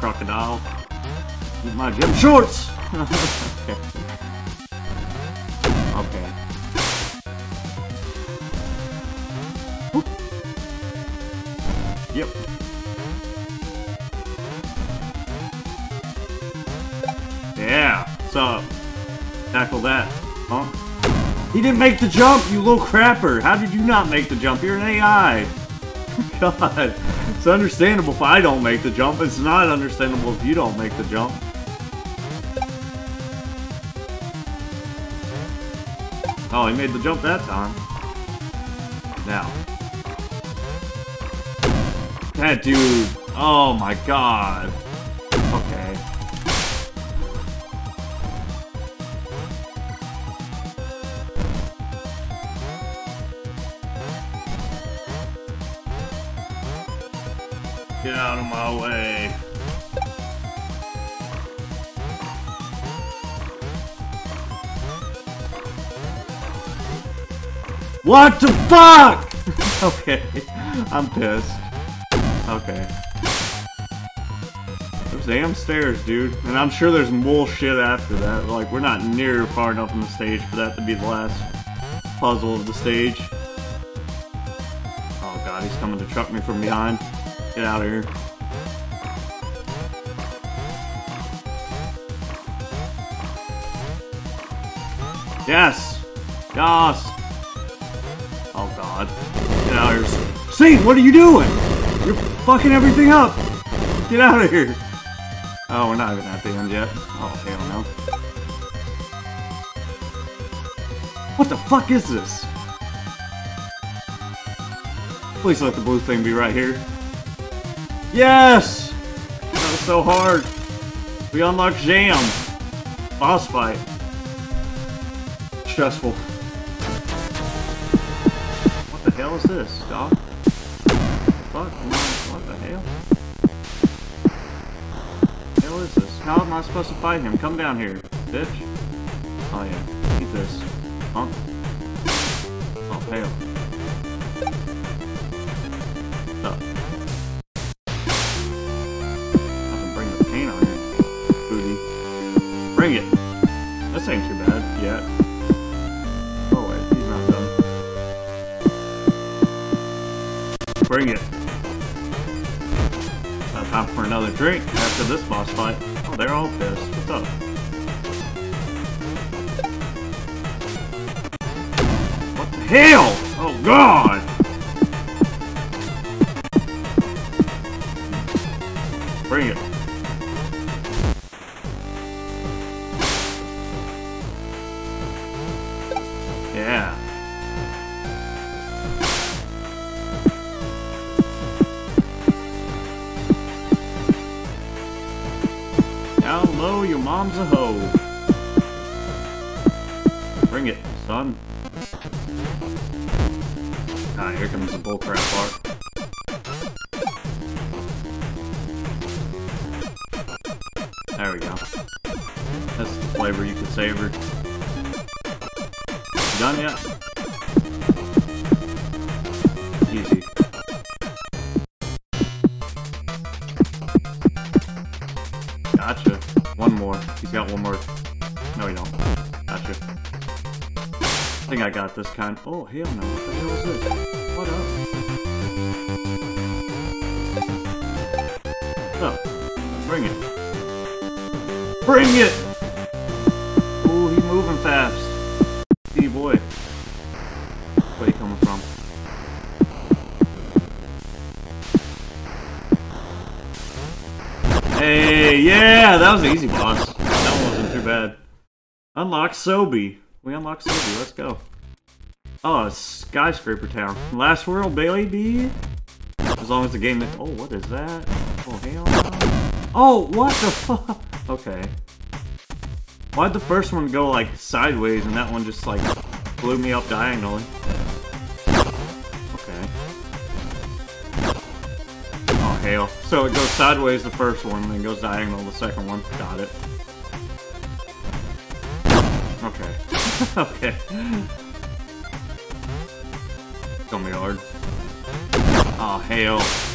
Crocodile. Eat my gym shorts! okay. Okay. Yep. Yeah. What's up? Tackle that, huh? He didn't make the jump, you little crapper. How did you not make the jump? You're an AI. God. It's understandable if I don't make the jump. It's not understandable if you don't make the jump. Oh, he made the jump that time. Now. That dude. Oh my god. Way. What the fuck? okay, I'm pissed. Okay. Those damn stairs, dude. And I'm sure there's more shit after that. Like, we're not near far enough in the stage for that to be the last puzzle of the stage. Oh god, he's coming to truck me from behind. Get out of here. Yes! Yes! Oh god. Get out of here. See, what are you doing? You're fucking everything up! Get out of here! Oh, we're not even at the end yet. Oh, hell no. What the fuck is this? Please let the blue thing be right here. Yes! That was so hard. We unlocked Jam. Boss fight. Stressful. What the hell is this, dog? Fuck, what the hell? The hell is this? How am I supposed to fight him? Come down here, bitch. Oh yeah, eat this. Huh? Oh, hell. Drink after this boss fight. Oh, they're all pissed. What's up? What the hell? Oh god! There we go. That's the flavor you can savor. Done yet? Easy. Gotcha. One more. He's got one more. No, he don't. Gotcha. I think I got this kind. Oh, hell no. What the hell is this? What up? Oh. Bring it. Bring it! Ooh, he's moving fast. Hey boy. Where you coming from? Hey, yeah, that was an easy boss. That one wasn't too bad. Unlock Sobi. We unlock Sobi, let's go. Oh, Skyscraper Town. Last world, baby! As long as the game... Oh, what is that? Oh, hell no. Oh, what the fuck? Okay. Why'd the first one go, like, sideways and that one just, like, blew me up diagonally? Okay. Oh, hell. So it goes sideways the first one, then goes diagonal the second one. Got it. Okay. okay. Gonna be hard. Oh, hell.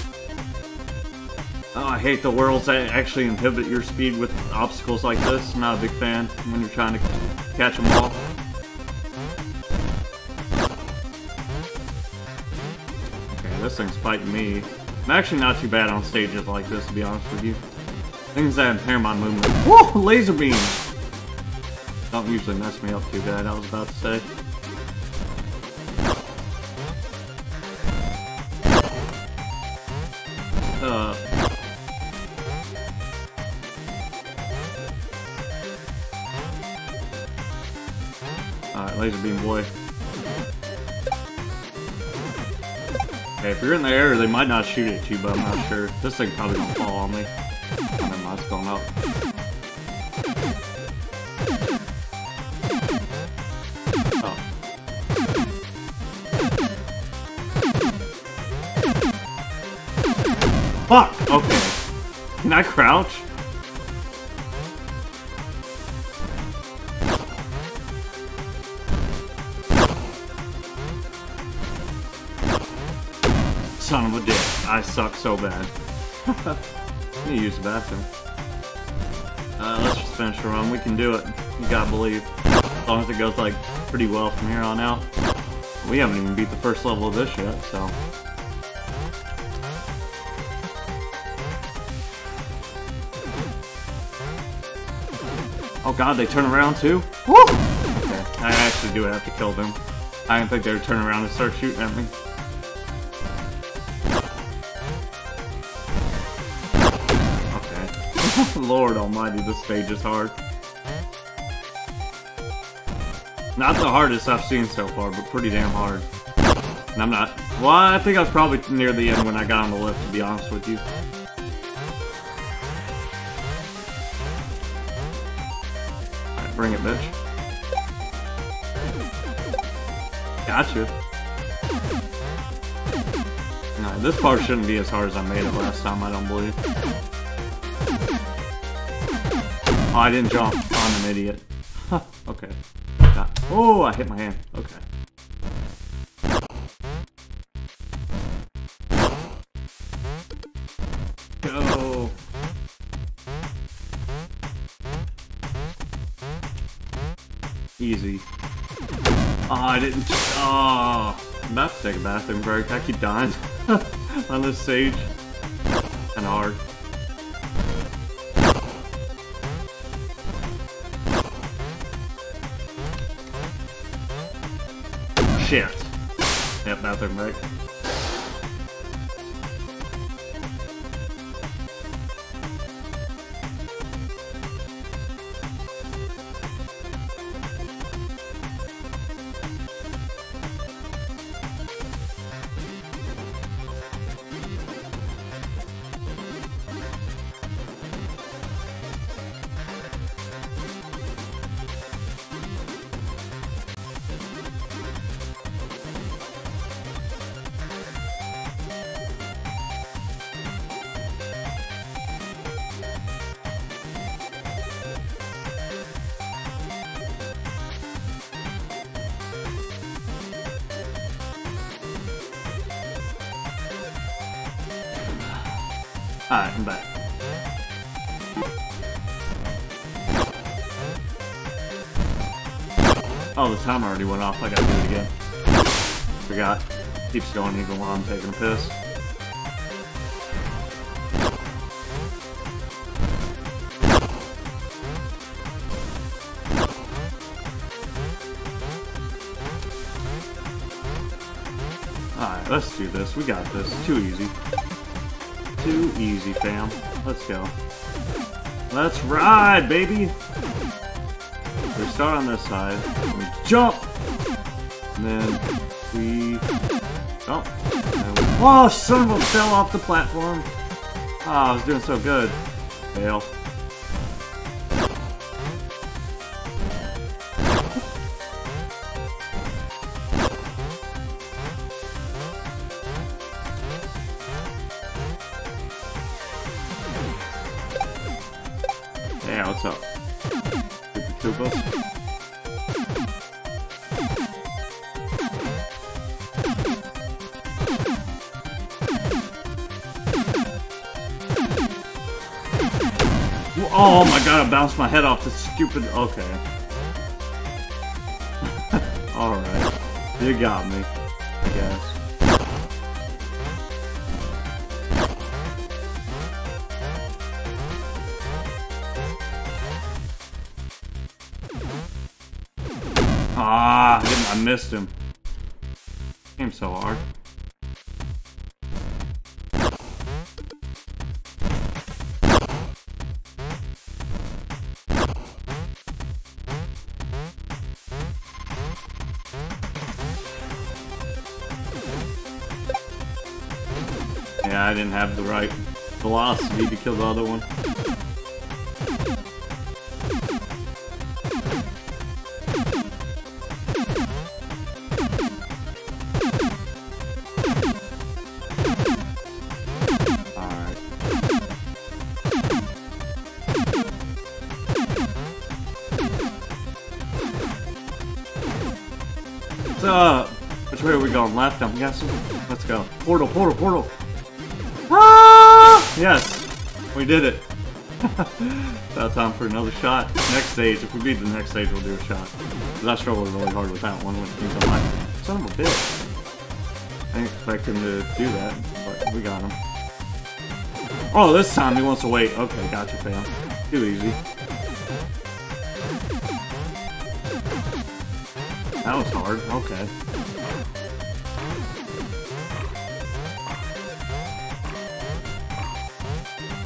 Oh, I hate the worlds that actually inhibit your speed with obstacles like this. I'm not a big fan when you're trying to catch them all. Okay, this thing's fighting me. I'm actually not too bad on stages like this, to be honest with you. Things that impair my movement. Whoa! Laser beams! Don't usually mess me up too bad, I was about to say. If you're in the air, they might not shoot at you, but I'm not sure. This thing probably gonna fall on me. Oh, going up. Oh. Fuck! Okay. Can I crouch? Dick. I suck so bad. I need to use the bathroom. Uh, let's just finish the run. We can do it. You gotta believe. As long as it goes, like, pretty well from here on out. We haven't even beat the first level of this yet, so... Oh god, they turn around too? Woo! Okay, I actually do have to kill them. I didn't think they would turn around and start shooting at me. Lord almighty, this stage is hard. Not the hardest I've seen so far, but pretty damn hard. And I'm not... Well, I think I was probably near the end when I got on the lift, to be honest with you. Alright, bring it, bitch. Gotcha. No, this part shouldn't be as hard as I made it last time, I don't believe. Oh, I didn't jump. I'm an idiot. Okay. Oh, I hit my hand. Okay. Go. Easy. Oh, I didn't. Oh, I'm about to take a bathroom break. I keep dying on this stage. Kinda hard. Bathroom break. Timer already went off. I gotta do it again. Forgot. Keeps going even while I'm taking a piss. Alright, let's do this. We got this. Too easy. Too easy, fam. Let's go. Let's ride, baby! We start on this side. We jump! And then we jump. And we, oh, son of a fell off the platform. Oh, I was doing so good. Fail. Bounced my head off the stupid... Okay. Alright. You got me. I guess. Ah, I missed him. Came so hard. Right velocity to kill the other one. What's up? Which way are we going? Left, I'm guessing? Let's go. Portal, portal, portal! Yes! We did it! About time for another shot. Next stage, if we beat the next stage, we'll do a shot. Because I struggled really hard with that one when he's on my... Son of a bitch! I didn't expect him to do that, but we got him. Oh, this time he wants to wait. Okay, gotcha, fam. Too easy. That was hard. Okay.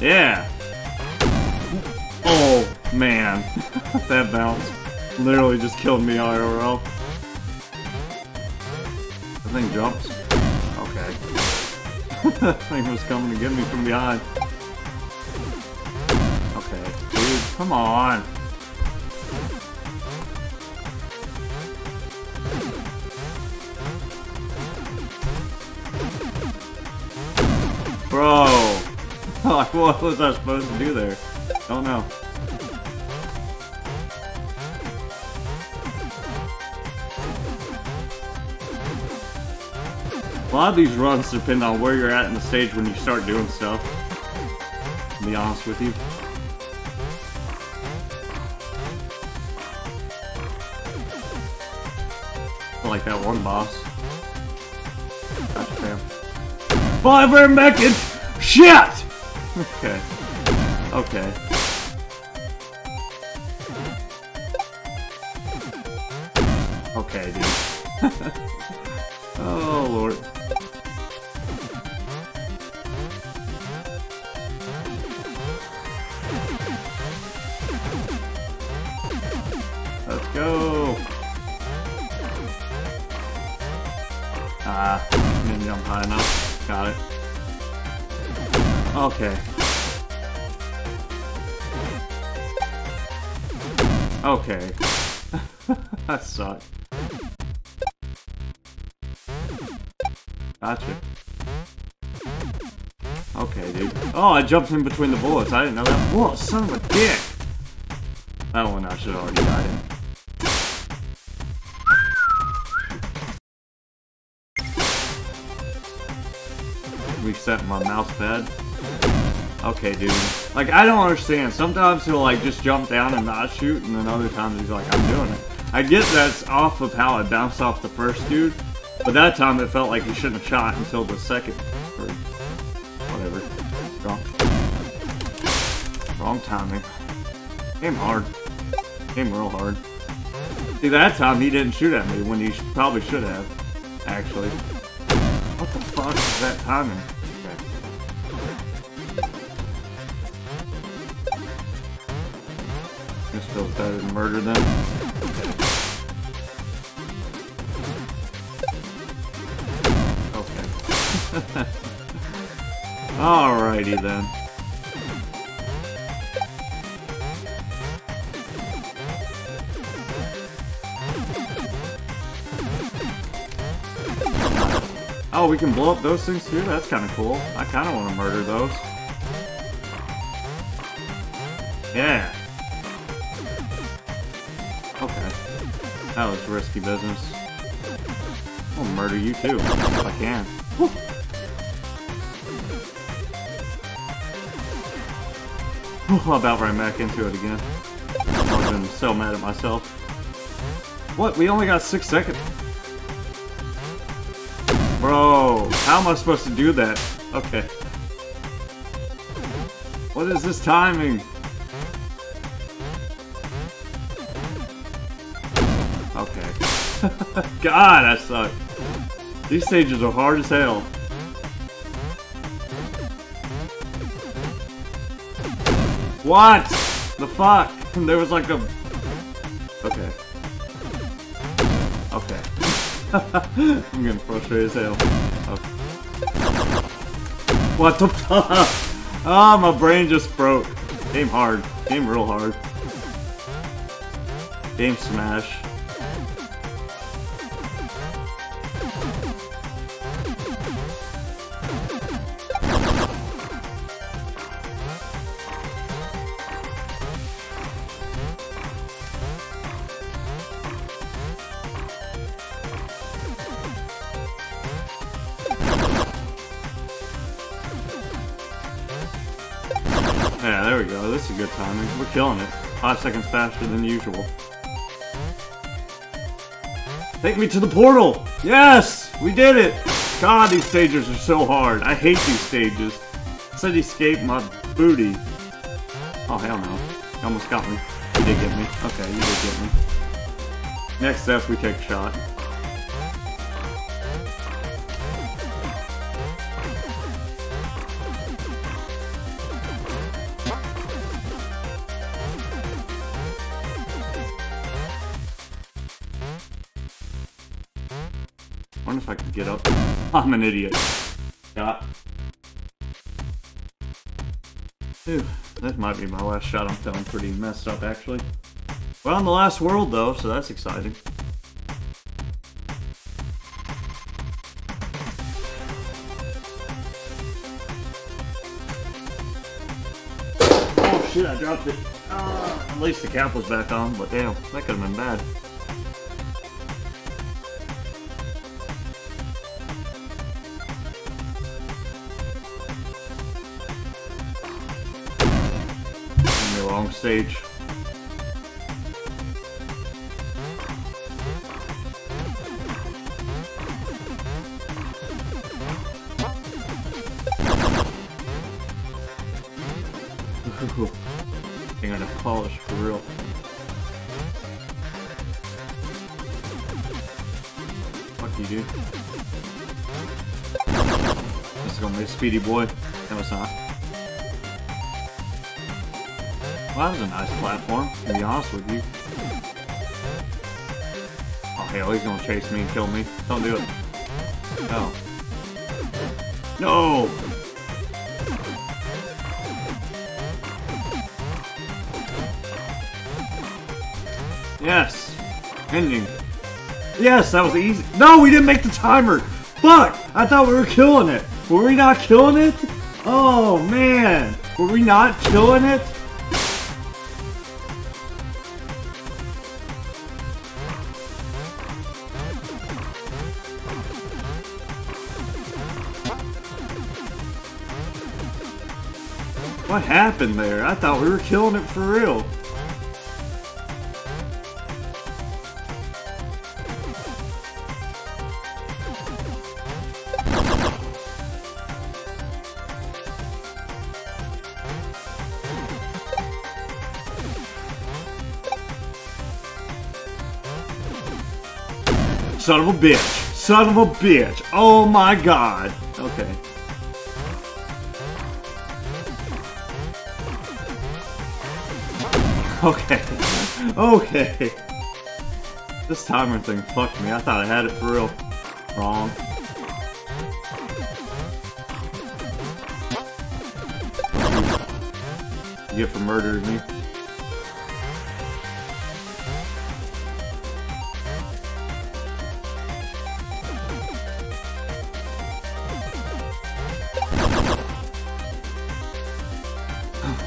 Yeah. Oh, man. that bounce. Literally just killed me IRL. The thing jumps. Okay. The thing was coming to get me from behind. Okay. Dude, come on. Bro! Like, what was I supposed to do there? Don't know. A lot of these runs depend on where you're at in the stage when you start doing stuff. To be honest with you. like that one boss. Gotcha, fam. Fiber Mechan! Shit! Okay. Okay. Jumped in between the bullets. I didn't know that. Whoa, son of a dick! That one I should have already died in. Reset my mouse pad. Okay, dude. Like, I don't understand. Sometimes he'll, like, just jump down and not shoot, and then other times he's like, I'm doing it. I get that's off of how it bounced off the first dude, but that time it felt like he shouldn't have shot until the second, Wrong timing. Game hard. Game real hard. See, that time he didn't shoot at me when he sh probably should have, actually. What the fuck is that timing? This feels better than murder them. Okay. Alrighty then. Oh, we can blow up those things too? That's kind of cool. I kind of want to murder those. Yeah. Okay. That was risky business. I'll murder you too, if I can. I'll about right back into it again. I've been so mad at myself. What? We only got six seconds. Bro, how am I supposed to do that? Okay. What is this timing? Okay. God, I suck. These stages are hard as hell. What? The fuck? There was like a... I'm getting frustrated as hell. Okay. What the fuck? Ah, oh, my brain just broke. Game hard. Game real hard. Game smash. Killing it. Five seconds faster than usual. Take me to the portal! Yes! We did it! God, these stages are so hard. I hate these stages. said escape my booty. Oh, hell no. You almost got me. You did get me. Okay, you did get me. Next step, we take a shot. An idiot. Shot. Phew, that might be my last shot. I'm feeling pretty messed up, actually. We're on the last world, though, so that's exciting. Oh shit, I dropped it. Uh, at least the cap was back on, but damn, that could have been bad. Stage. I'm gonna polish for real. Fuck you, dude. This is gonna be a speedy boy. No, it's not. That was a nice platform, to be honest with you. Oh hell, he's gonna chase me and kill me. Don't do it. No. No! Yes! Ending. Yes, that was easy. No, we didn't make the timer! Fuck! I thought we were killing it! Were we not killing it? Oh, man! Were we not killing it? What happened there? I thought we were killing it for real. Son of a bitch. Son of a bitch. Oh my god. Okay. Okay. okay. This timer thing fucked me. I thought I had it for real. Wrong. You for murdering me.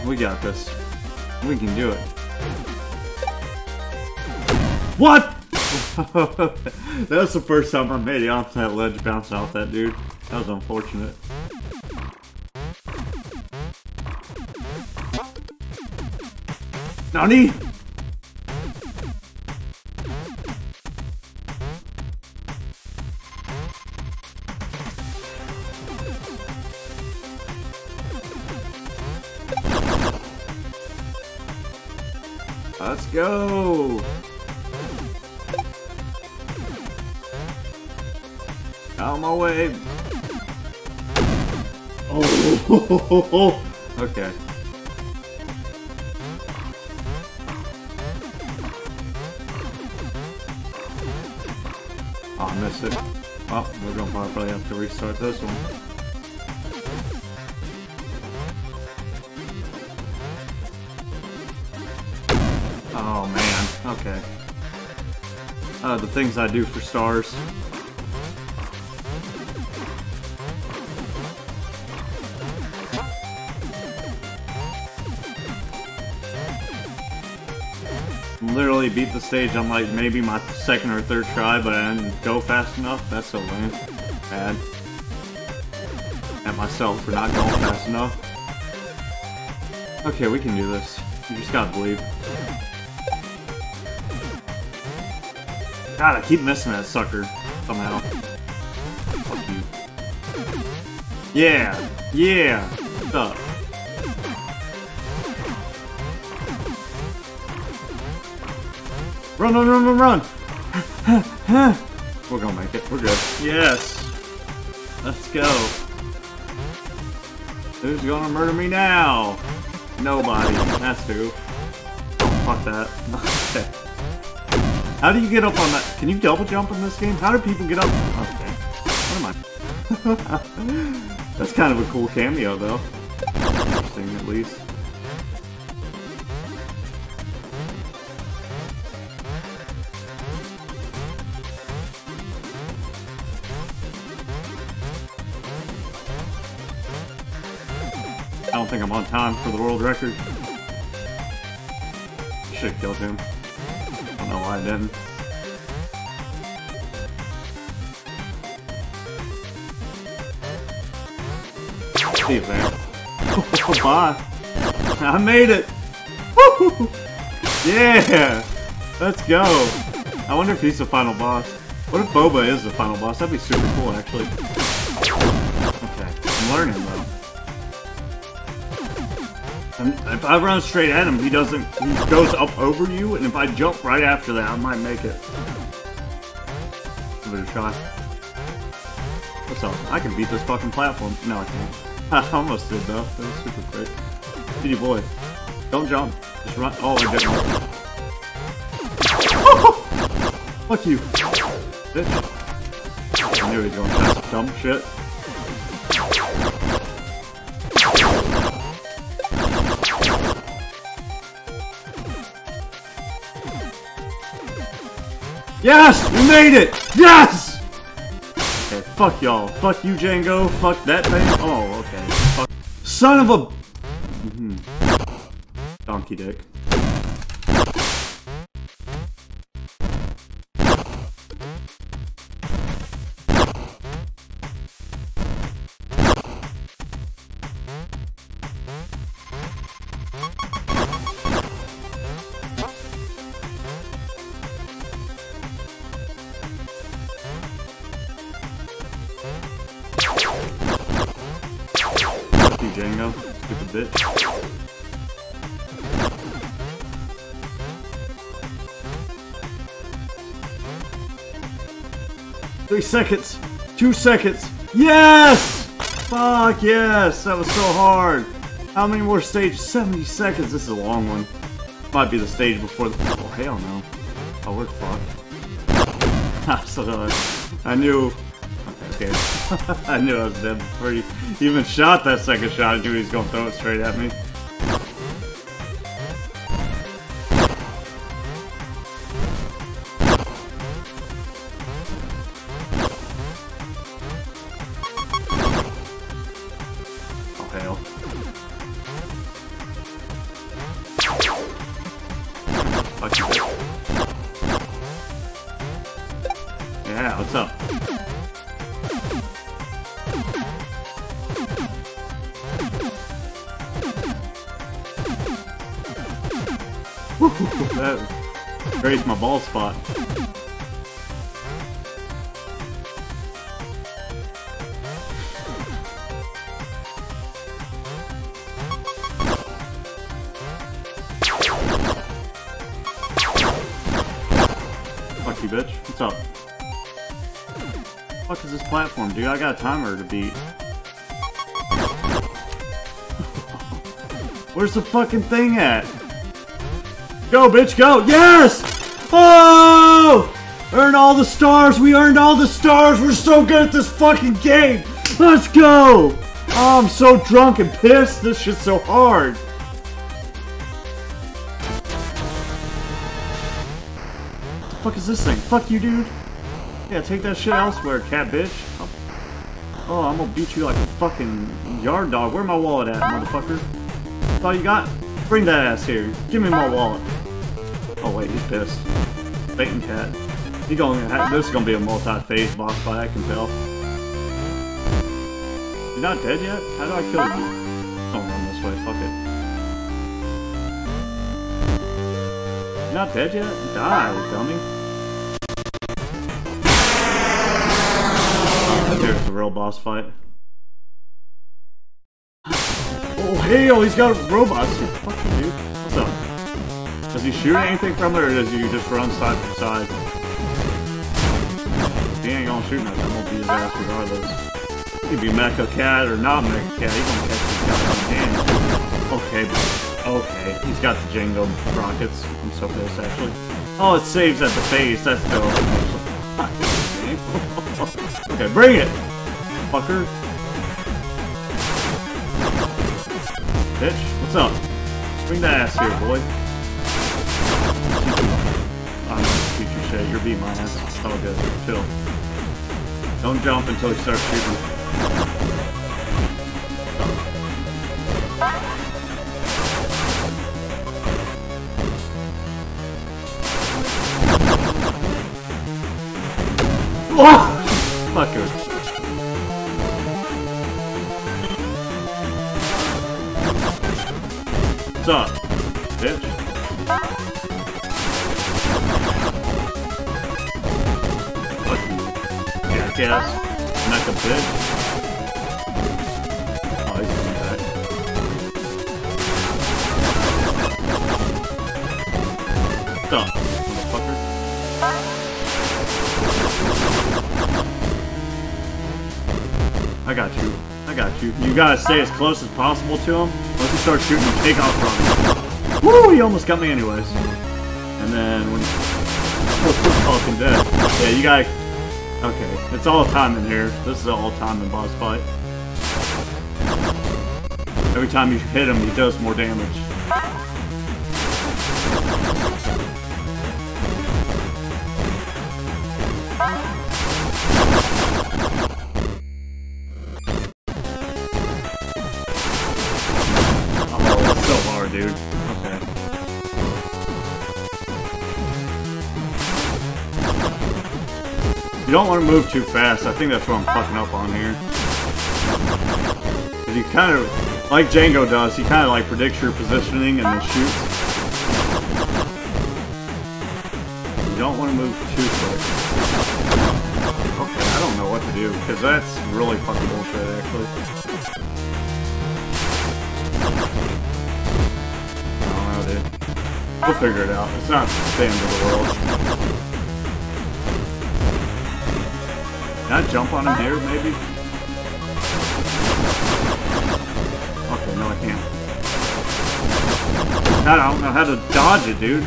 We got this. We can do it. What? that was the first time I made it off that ledge bouncing off that dude. That was unfortunate. Nani? Oh! okay. Oh, I missed it. Oh, we're gonna probably have to restart this one. Oh man, okay. Uh, the things I do for stars. Beat the stage on like maybe my second or third try, but I didn't go fast enough. That's so lame. Bad. At myself for not going fast enough. Okay, we can do this. You just gotta believe. God, I keep missing that sucker somehow. Fuck you. Yeah! Yeah! What's up? Run, run, run, run, run! We're gonna make it. We're good. Yes! Let's go. Who's gonna murder me now? Nobody. That's who. Fuck that. okay. How do you get up on that? Can you double jump in this game? How do people get up? Okay. mind. That's kind of a cool cameo, though. Interesting, at least. On time for the world record. Should've killed him. I don't know why I didn't. See you, man. Bye. I made it! Woo! Yeah! Let's go! I wonder if he's the final boss. What if Boba is the final boss? That'd be super cool, actually. Okay, I'm learning, though. And if I run straight at him, he doesn't... He goes up over you, and if I jump right after that, I might make it. Give it a try. What's up? I can beat this fucking platform. No, I can't. I almost did, though. That was super quick. Kitty boy. Don't jump. Just run. Oh, I didn't. Fuck you. Bitch. I knew dumb shit. Yes! We made it! Yes! Okay, fuck y'all. Fuck you, Jango. Fuck that thing. Oh, okay. Fuck. Son of a... Mm -hmm. Donkey dick. Seconds. Two seconds. Yes! Fuck yes! That was so hard. How many more stages? 70 seconds. This is a long one. Might be the stage before the. Oh, hell no. Oh, we're fucked. so, I knew. Okay, okay. I knew I was dead before he even shot that second shot. I knew he was gonna throw it straight at me. I got a timer to beat. Where's the fucking thing at? Go, bitch, go! Yes! Oh! Earn all the stars! We earned all the stars! We're so good at this fucking game! Let's go! Oh, I'm so drunk and pissed. This shit's so hard. What the fuck is this thing? Fuck you, dude. Yeah, take that shit elsewhere, cat bitch. Oh, I'm gonna beat you like a fucking yard dog. Where my wallet at, motherfucker? That's all you got? Bring that ass here. Give me my wallet. Oh wait, he's pissed. Baiting cat. He gonna. This is gonna be a multi-phase boss fight. I can tell. You're not dead yet? How do I kill you? Don't run this way. Fuck it. You're not dead yet? Die, dummy. Boss fight. Oh hell, he's got robots. You, dude. What's up? Does he shoot anything from it, or does he just run side to side? He ain't gonna shoot nothing. Gonna beat his ass regardless. He could be Mecha Cat or not Mecha Cat. He's gonna catch this guy. Okay, okay. He's got the Jango rockets. I'm so pissed, actually. Oh, it saves at the face. That's dope. okay, bring it! Motherfucker. Bitch, what's up? Bring that ass here, boy. I'm gonna teach you shit. You're beating my ass. It's all good. Chill. Don't jump until he starts shooting. Fucker. You. Oh, he's back. I got you. I got you. You gotta stay as close as possible to him. Once he starts shooting, you take off from him. Woo! He almost got me anyways. And then when he's oh, fucking dead. Yeah, you gotta... Okay, it's all time in here. This is all time in boss fight. Every time you hit him, he does more damage. You don't want to move too fast. I think that's what I'm fucking up on here. Cause you kind of, like Jango does, he kind of like predicts your positioning and then shoots. You don't want to move too quick. Okay, I don't know what to do, because that's really fucking bullshit, actually. I don't know, dude. We'll figure it out. It's not the end of the world. Can I jump on him here, maybe? Okay, no I can't. God, I don't know how to dodge it, dude.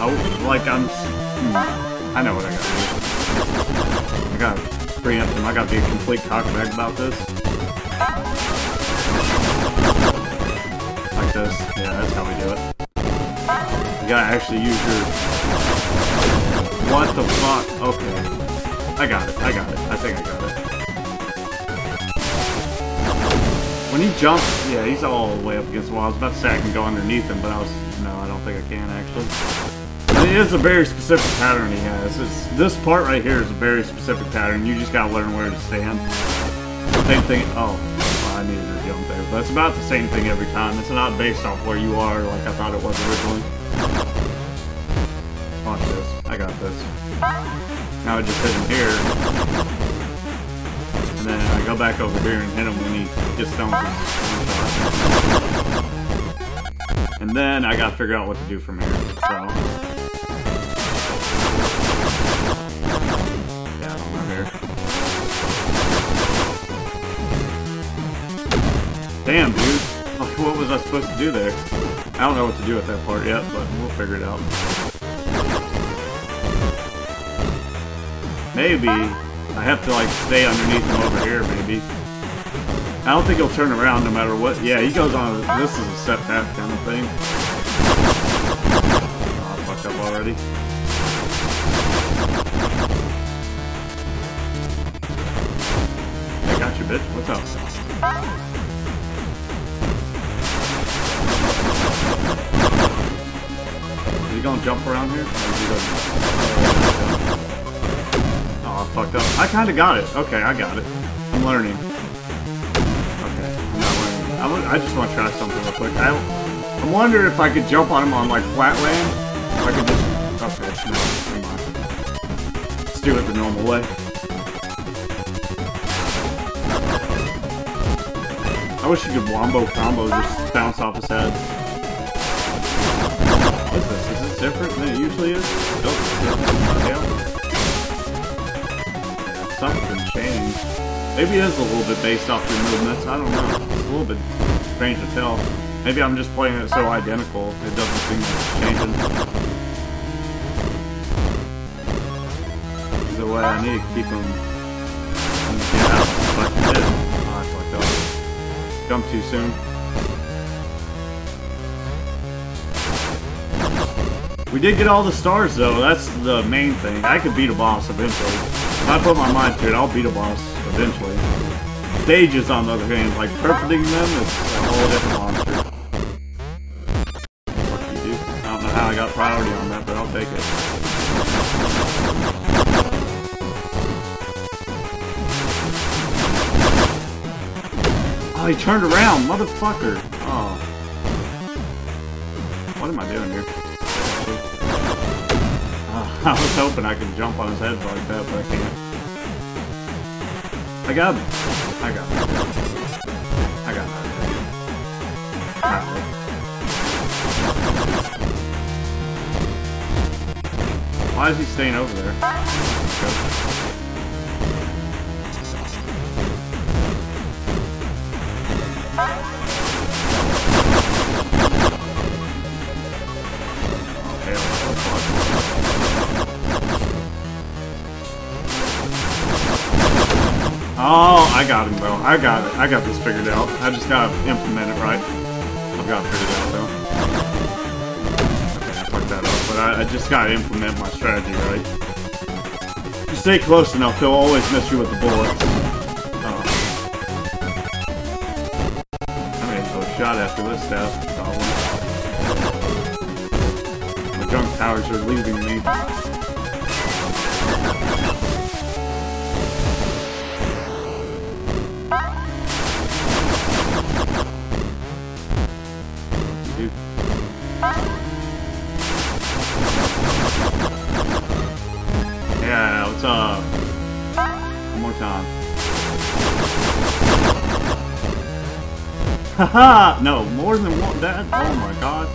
Oh, like I'm... Hmm, I know what I gotta do. I gotta preempt him. I gotta be a complete cockbag about this. Like this. Yeah, that's how we do it. You gotta actually use your... What the fuck? Okay. I got it, I got it. I think I got it. When he jumps, yeah, he's all the way up against the wall. I was about to say I can go underneath him, but I was... No, I don't think I can, actually. It is a very specific pattern he has. It's, this part right here is a very specific pattern. You just gotta learn where to stand. Same thing... Oh, it's about the same thing every time. It's not based off where you are like I thought it was originally. Watch this. I got this. Now I just hit him here. And then I go back over here and hit him when he gets done with his. And then I gotta figure out what to do from here. So. Damn, dude. What was I supposed to do there? I don't know what to do with that part yet, but we'll figure it out. Maybe I have to like stay underneath him over here, maybe. I don't think he'll turn around no matter what. Yeah, he goes on, this is a set path kind of thing. Oh, I fucked up already. I got you, bitch. What's up? Gonna jump around here? Oh, I fucked up. I kinda got it. Okay, I got it. I'm learning. Okay, I'm not learning. I, I just want to try something real quick. I, I'm wondering if I could jump on him on, like, flat land. If I could just... Okay, no, never mind. Let's do it the normal way. I wish you could wombo combo just bounce off his head different than it usually is? Nope. Something changed. Maybe it is a little bit based off your movements, I don't know. It's a little bit strange to tell. Maybe I'm just playing it so identical, it doesn't seem to change. Either way, I need to keep them... Get out, but I did. Oh, I fucked up. Jump too soon. We did get all the stars though, that's the main thing. I could beat a boss eventually. If I put my mind to it, I'll beat a boss eventually. Stages on the other hand, like perfecting them is a whole different monster. I don't know how I got priority on that, but I'll take it. Oh, he turned around, motherfucker. Oh. What am I doing here? I was hoping I could jump on his head like that, but I can't. I got him. I got him. I got him. Why is he staying over there? I got him though. I got it. I got this figured out. I just gotta implement it right. I've got it figured out though. Okay, I fucked that up, but I, I just gotta implement my strategy right. If you stay close enough, they'll always miss you with the bullets. Oh. Uh-huh. I'm gonna go shot after this step. Probably. The junk towers are leaving me. Haha! no, more than one. That. Oh my god.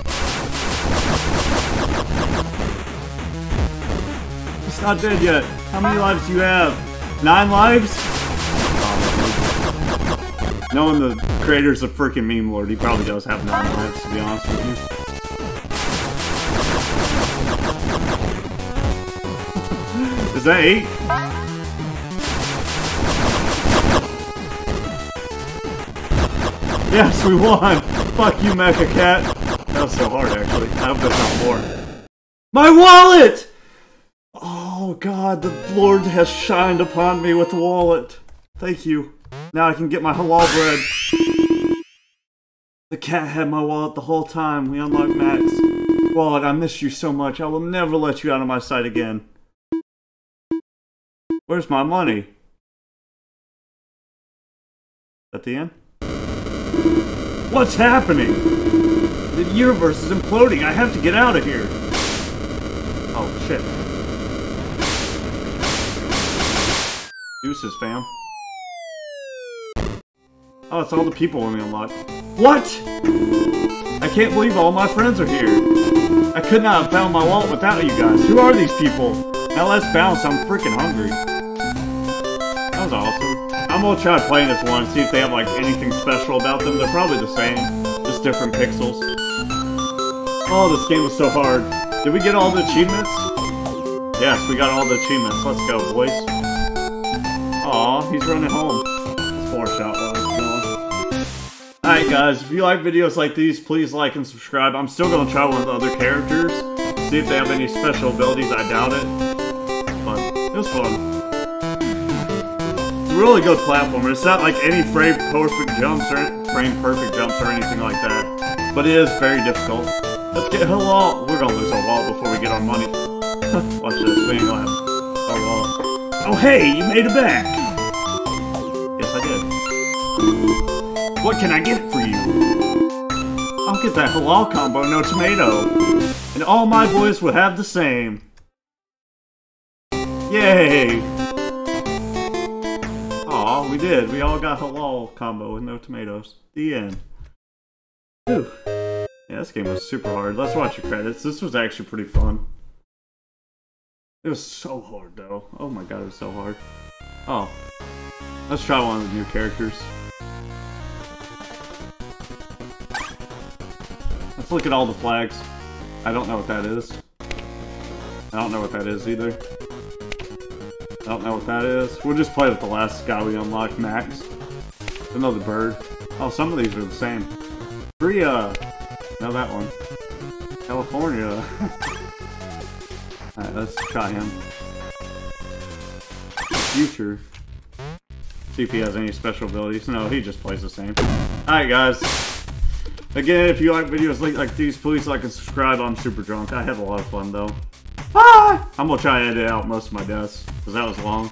He's not dead yet. How many lives do you have? Nine lives? Knowing the creators a freaking Meme Lord, he probably does have nine lives, to be honest with you. Is that eight? Yes, we won! Fuck you, Mecha Cat! That was so hard, actually. I hope that's not more. My wallet! Oh god, the Lord has shined upon me with the wallet. Thank you. Now I can get my halal bread. The cat had my wallet the whole time. We unlocked Max. Wallet, I miss you so much. I will never let you out of my sight again. Where's my money? At the end? What's happening? The universe is imploding. I have to get out of here. Oh, shit. Deuces, fam. Oh, it's all the people we unlocked. What? I can't believe all my friends are here. I could not have found my wallet without you guys. Who are these people? Now let's bounce. I'm freaking hungry. That was awesome. I'm gonna try playing this one, see if they have like anything special about them. They're probably the same, just different pixels. Oh, this game was so hard. Did we get all the achievements? Yes, we got all the achievements. Let's go, boys. Aw, he's running home. Four shot. Alright guys, if you like videos like these, please like and subscribe. I'm still gonna try with other characters, see if they have any special abilities, I doubt it. But, it was fun really good platformer. It's not like any frame perfect jumps or frame perfect jumps or anything like that. But it is very difficult. Let's get halal. We're gonna lose our wall before we get our money. Watch this. We ain't gonna have wallet. Oh hey, you made it back. Yes, I did. What can I get for you? I'll get that halal combo, no tomato. And all my boys will have the same. Yay! We did. We all got halal combo with no tomatoes. The end. Whew. Yeah, this game was super hard. Let's watch the credits. This was actually pretty fun. It was so hard, though. Oh my god, it was so hard. Oh. Let's try one of the new characters. Let's look at all the flags. I don't know what that is. I don't know what that is either. I don't know what that is. We'll just play with the last guy we unlocked, Max. Another bird. Oh, some of these are the same. Uh... No, that one. California. Alright, let's try him. Future. See if he has any special abilities. No, he just plays the same. Alright, guys. Again, if you like videos like, like these, please like and subscribe. I'm super drunk. I had a lot of fun, though. Bye! I'm gonna try to edit out most of my deaths, because that was long.